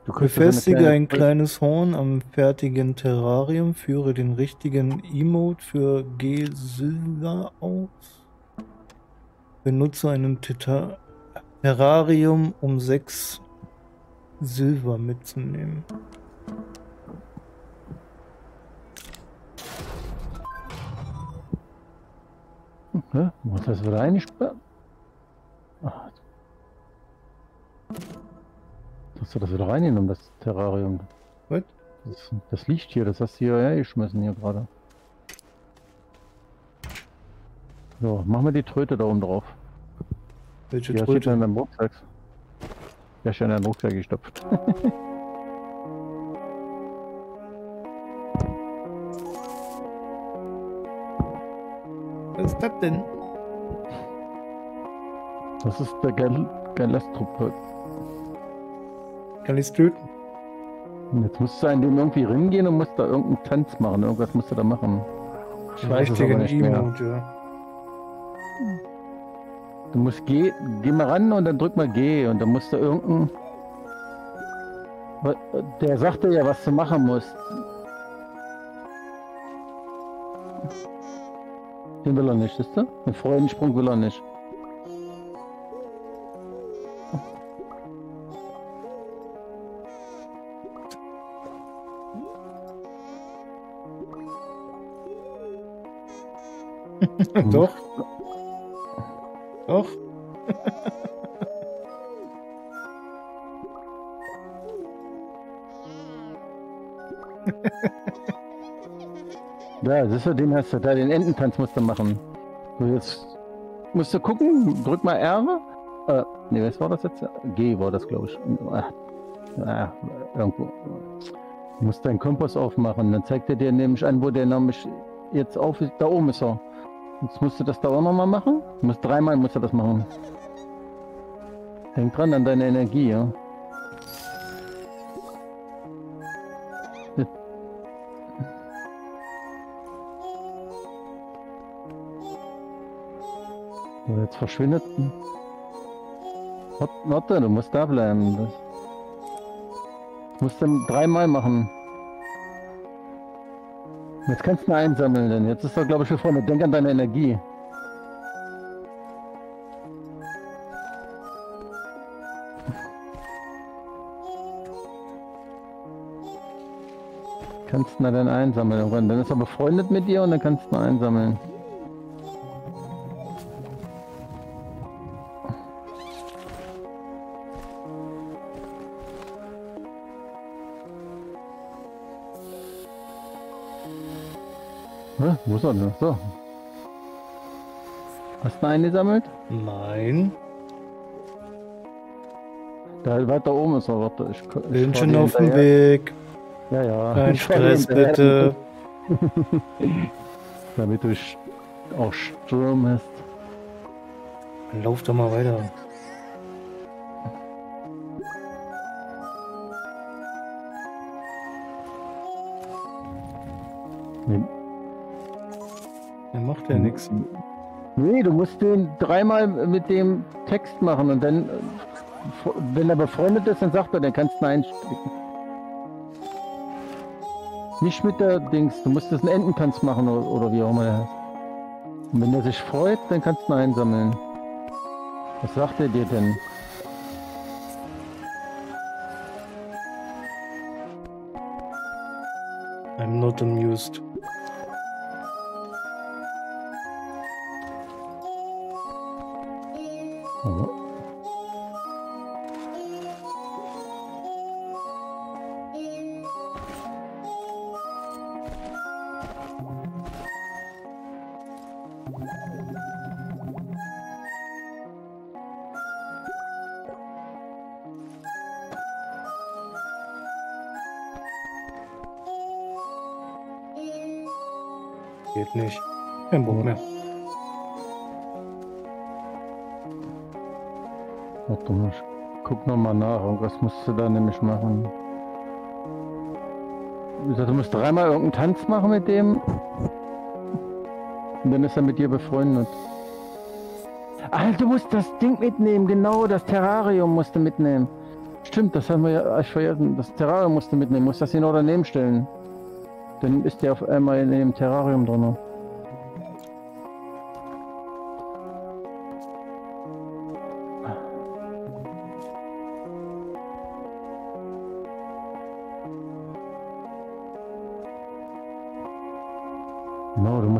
Befestige kleine- ein kleines Horn am fertigen Terrarium, führe den richtigen Emote für G Silver aus. Benutze einen Teta Terrarium, um sechs Silber mitzunehmen. Hast du wieder eingesperrt? Ach. Hast du das wieder reingenommen, das Terrarium? Was? Das, das liegt hier, das hast du hier hergeschmissen hier gerade. So, mach mal die Tröte da oben drauf. Welche Die hast du in Tröte? deinem Rucksack. Ja, schon in deinen Rucksack gestopft. (laughs) ist das denn? Das ist der Gal Galastruppe. Kann ich es töten? Jetzt musst du an dem irgendwie ringehen und musst da irgendeinen Tanz machen. Irgendwas musst du da machen. Ich weiß es aber nicht mehr. Emote, ja. Du musst geh, geh mal ran und dann drück mal G und dann musst du irgendein. Wa- Der sagte ja, was du machen musst. Den will er nicht, ist du? Den Freudensprung will er nicht. (laughs) Doch. Ja, siehst du, den hast du da, den Ententanz musst du machen. So, jetzt musst du gucken, drück mal R. Äh, nee, was war das jetzt? G war das, glaube ich. Äh, irgendwo. Du musst deinen Kompass aufmachen, dann zeigt er dir nämlich an, wo der nämlich jetzt auf ist. Da oben ist er. Jetzt musst du das da auch nochmal machen. Du musst dreimal musst du das machen. Denk dran an deine Energie, ja. Jetzt verschwindet. Warte, du musst da bleiben. Das musst du dreimal machen. Jetzt kannst du ihn einsammeln, denn jetzt ist er, glaube ich, hier vorne. Denk an deine Energie. Kannst du ihn dann einsammeln. Dann ist er befreundet mit dir und dann kannst du ihn einsammeln. Ist er denn? So. Hast du einen eingesammelt? Nein. Da weiter oben ist er. Warte, ich, ich Bin schon auf dem. Weg. Ja, ja. Kein Stress, bitte. (laughs) Damit du auch Sturm hast. Lauf doch mal weiter. Dreimal mit dem Text machen und dann, wenn er befreundet ist, dann sagt er, dann kannst du ihn einstecken. Nicht mit der Dings, du musst das einen Ententanz machen oder, oder wie auch immer der heißt. Und wenn er sich freut, dann kannst du ihn einsammeln. Was sagt er dir denn? I'm not amused. Geht nicht. Kein Bock mehr. Warte mal, ich guck noch mal nach. Irgendwas musst du da nämlich machen. Du musst dreimal irgendeinen Tanz machen mit dem. Und dann ist er mit dir befreundet. Ah, du musst das Ding mitnehmen, genau, das Terrarium musst du mitnehmen. Stimmt, das haben wir ja ich vergessen. Das Terrarium musst du mitnehmen, musst das noch daneben stellen. Dann ist der auf einmal in dem Terrarium drin.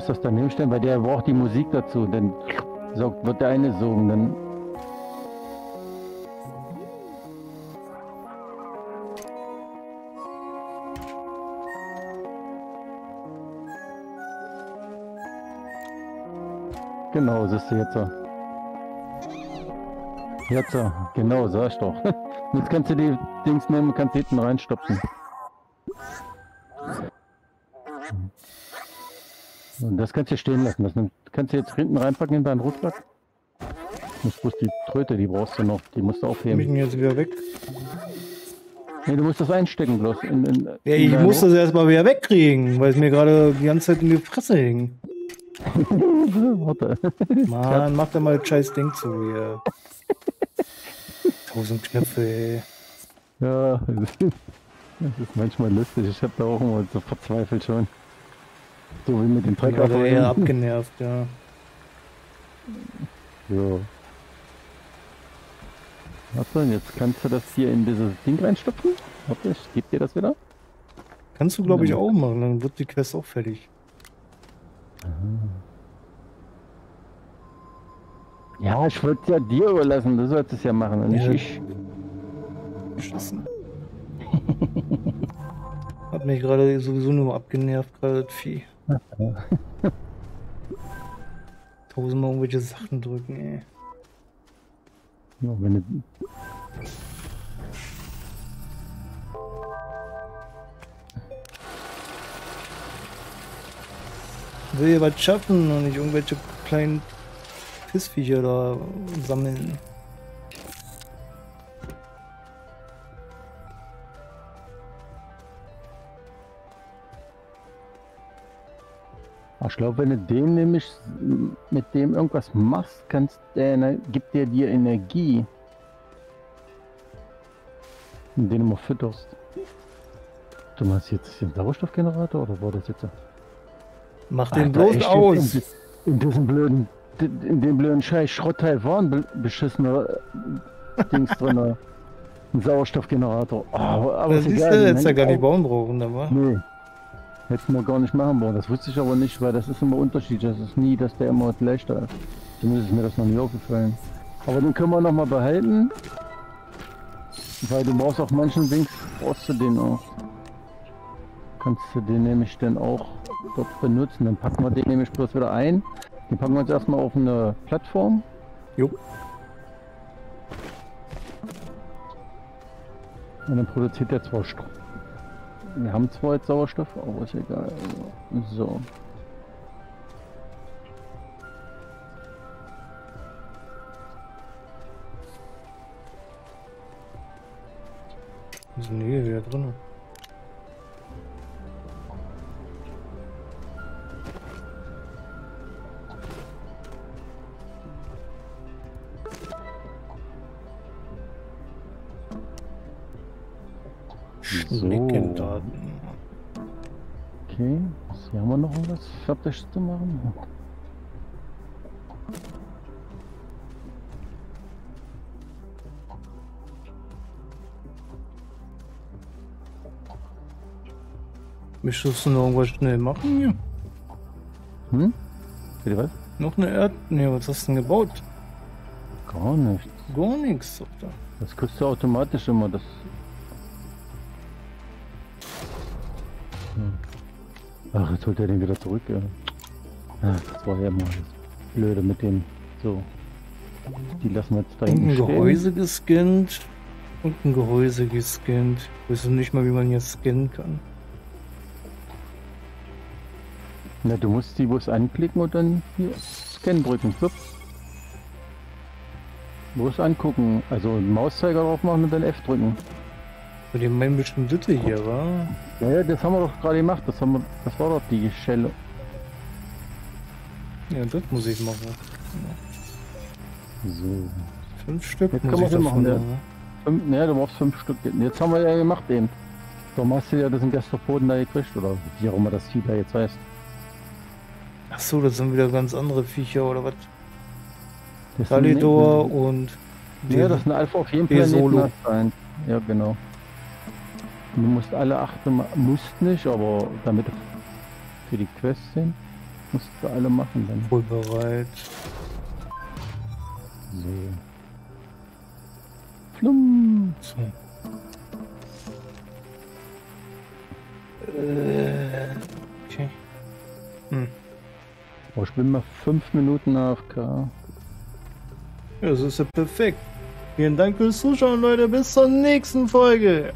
Musst das daneben stellen, weil der braucht die Musik dazu. Dann wird der eine sogen. Dann Genau, siehst du jetzt. Jetzt, genau, sag ich doch. (laughs) Jetzt kannst du die Dings nehmen und kannst hinten reinstopfen. Und das kannst du stehen lassen. Das nimmt, kannst du jetzt hinten reinpacken in deinen Rucksack. Du musst bloß die Tröte, die brauchst du noch. Die musst du Nehme ich aufheben. ihn jetzt wieder weg? Nee, du musst das einstecken bloß. In, in, Ja, ich muss das erstmal wieder wegkriegen, weil es mir gerade die ganze Zeit in die Fresse hing. Rucksack- (laughs) Warte. Mann, mach da mal das scheiß Ding zu hier. (laughs) Tausend Knöpfe, ey. Ja, (laughs) das ist manchmal lustig. Ich hab da auch immer so verzweifelt schon. So wie mit dem Trecker gerade eher vorhin. abgenervt, ja. Ja. Warte, jetzt kannst du das hier in dieses Ding reinstopfen. Warte, ich geb dir das wieder. Kannst du, glaube ich, auch machen, dann wird die Quest auch fertig. Ja, ich würde ja dir überlassen. Du sollst es ja machen und nicht Ja. ich. Beschissen. (laughs) Hat mich gerade sowieso nur abgenervt, gerade das Vieh. Tausendmal irgendwelche Sachen drücken, ey. Ja, wenn du, Will hier was schaffen und nicht irgendwelche kleinen Pissviecher da sammeln. Ich glaube, wenn du dem nämlich mit dem irgendwas machst, kannst der, ne, gibt der dir Energie. Den du mal fütterst. Du meinst jetzt den Sauerstoffgenerator oder war das jetzt? Mach den Alter, bloß echt, aus. In, in diesem blöden, in dem blöden Scheiß Schrottteil war ein be- beschissener äh, Dings drin. Ein Sauerstoffgenerator. Oh, aber Das ist egal, du, ja gar nicht bauen brauchen, war. Nee. Hätten wir gar nicht machen wollen. Das wusste ich aber nicht, weil das ist immer unterschiedlich. Das ist nie, dass der immer leichter ist. Zumindest ist mir das noch nie aufgefallen. Aber den können wir noch mal behalten. Weil du brauchst auf manchen Dings, brauchst du den auch. Kannst du den nämlich dann auch dort benutzen. Dann packen wir den nämlich bloß wieder ein. Den packen wir uns erstmal auf eine Plattform. Jo. Und dann produziert der zwar Strom. Wir haben zwar jetzt Sauerstoff, aber ist egal. Also, so. Sind die wieder drin? So. Schneckendaten. Okay, hier haben wir noch was fertig zu machen. Möchtest du noch irgendwas schnell machen hier? Hm? Bitte was? Noch eine Erd... Nee, was hast du denn gebaut? Gar nichts. Gar nichts, sagt er. Das kriegst du automatisch immer. Das. Jetzt holt er den wieder zurück. Ach, das war ja immer das Blöde mit dem. So. Die lassen wir jetzt da hinten ein. Gehäuse gescannt. Und ein Gehäuse gescannt. Ich weiß nicht mal, wie man hier scannen kann. Na, du musst die Bus anklicken und dann hier Scan drücken. Flupp. Bus angucken. Also Mauszeiger drauf machen und dann F drücken. Bei dem meinen bestimmt das hier, war. Ja, das haben wir doch gerade gemacht. Das, haben wir, das war doch die Schelle. Ja, das muss ich machen. So. Fünf Stück Jetzt muss kann man ich davon machen, ja. Fünf, ne, du brauchst fünf Stück. Jetzt haben wir ja gemacht eben. Darum hast du ja das in Gästerboden da gekriegt, oder wie auch immer das Vieh da jetzt heißt. Ach so, das sind wieder ganz andere Viecher oder was? Das Kalidor und. Ja, das sind Alpha auf jeden Fall Solo. Ja, genau. Du musst alle achten, musst nicht, aber damit für die Quest sind, musst du alle machen dann. wohl bereit. So. Flum. So. Äh, okay. Hm. Oh, ich bin mal fünf Minuten AFK. Ja, das ist ja perfekt. Vielen Dank fürs Zuschauen, Leute. Bis zur nächsten Folge.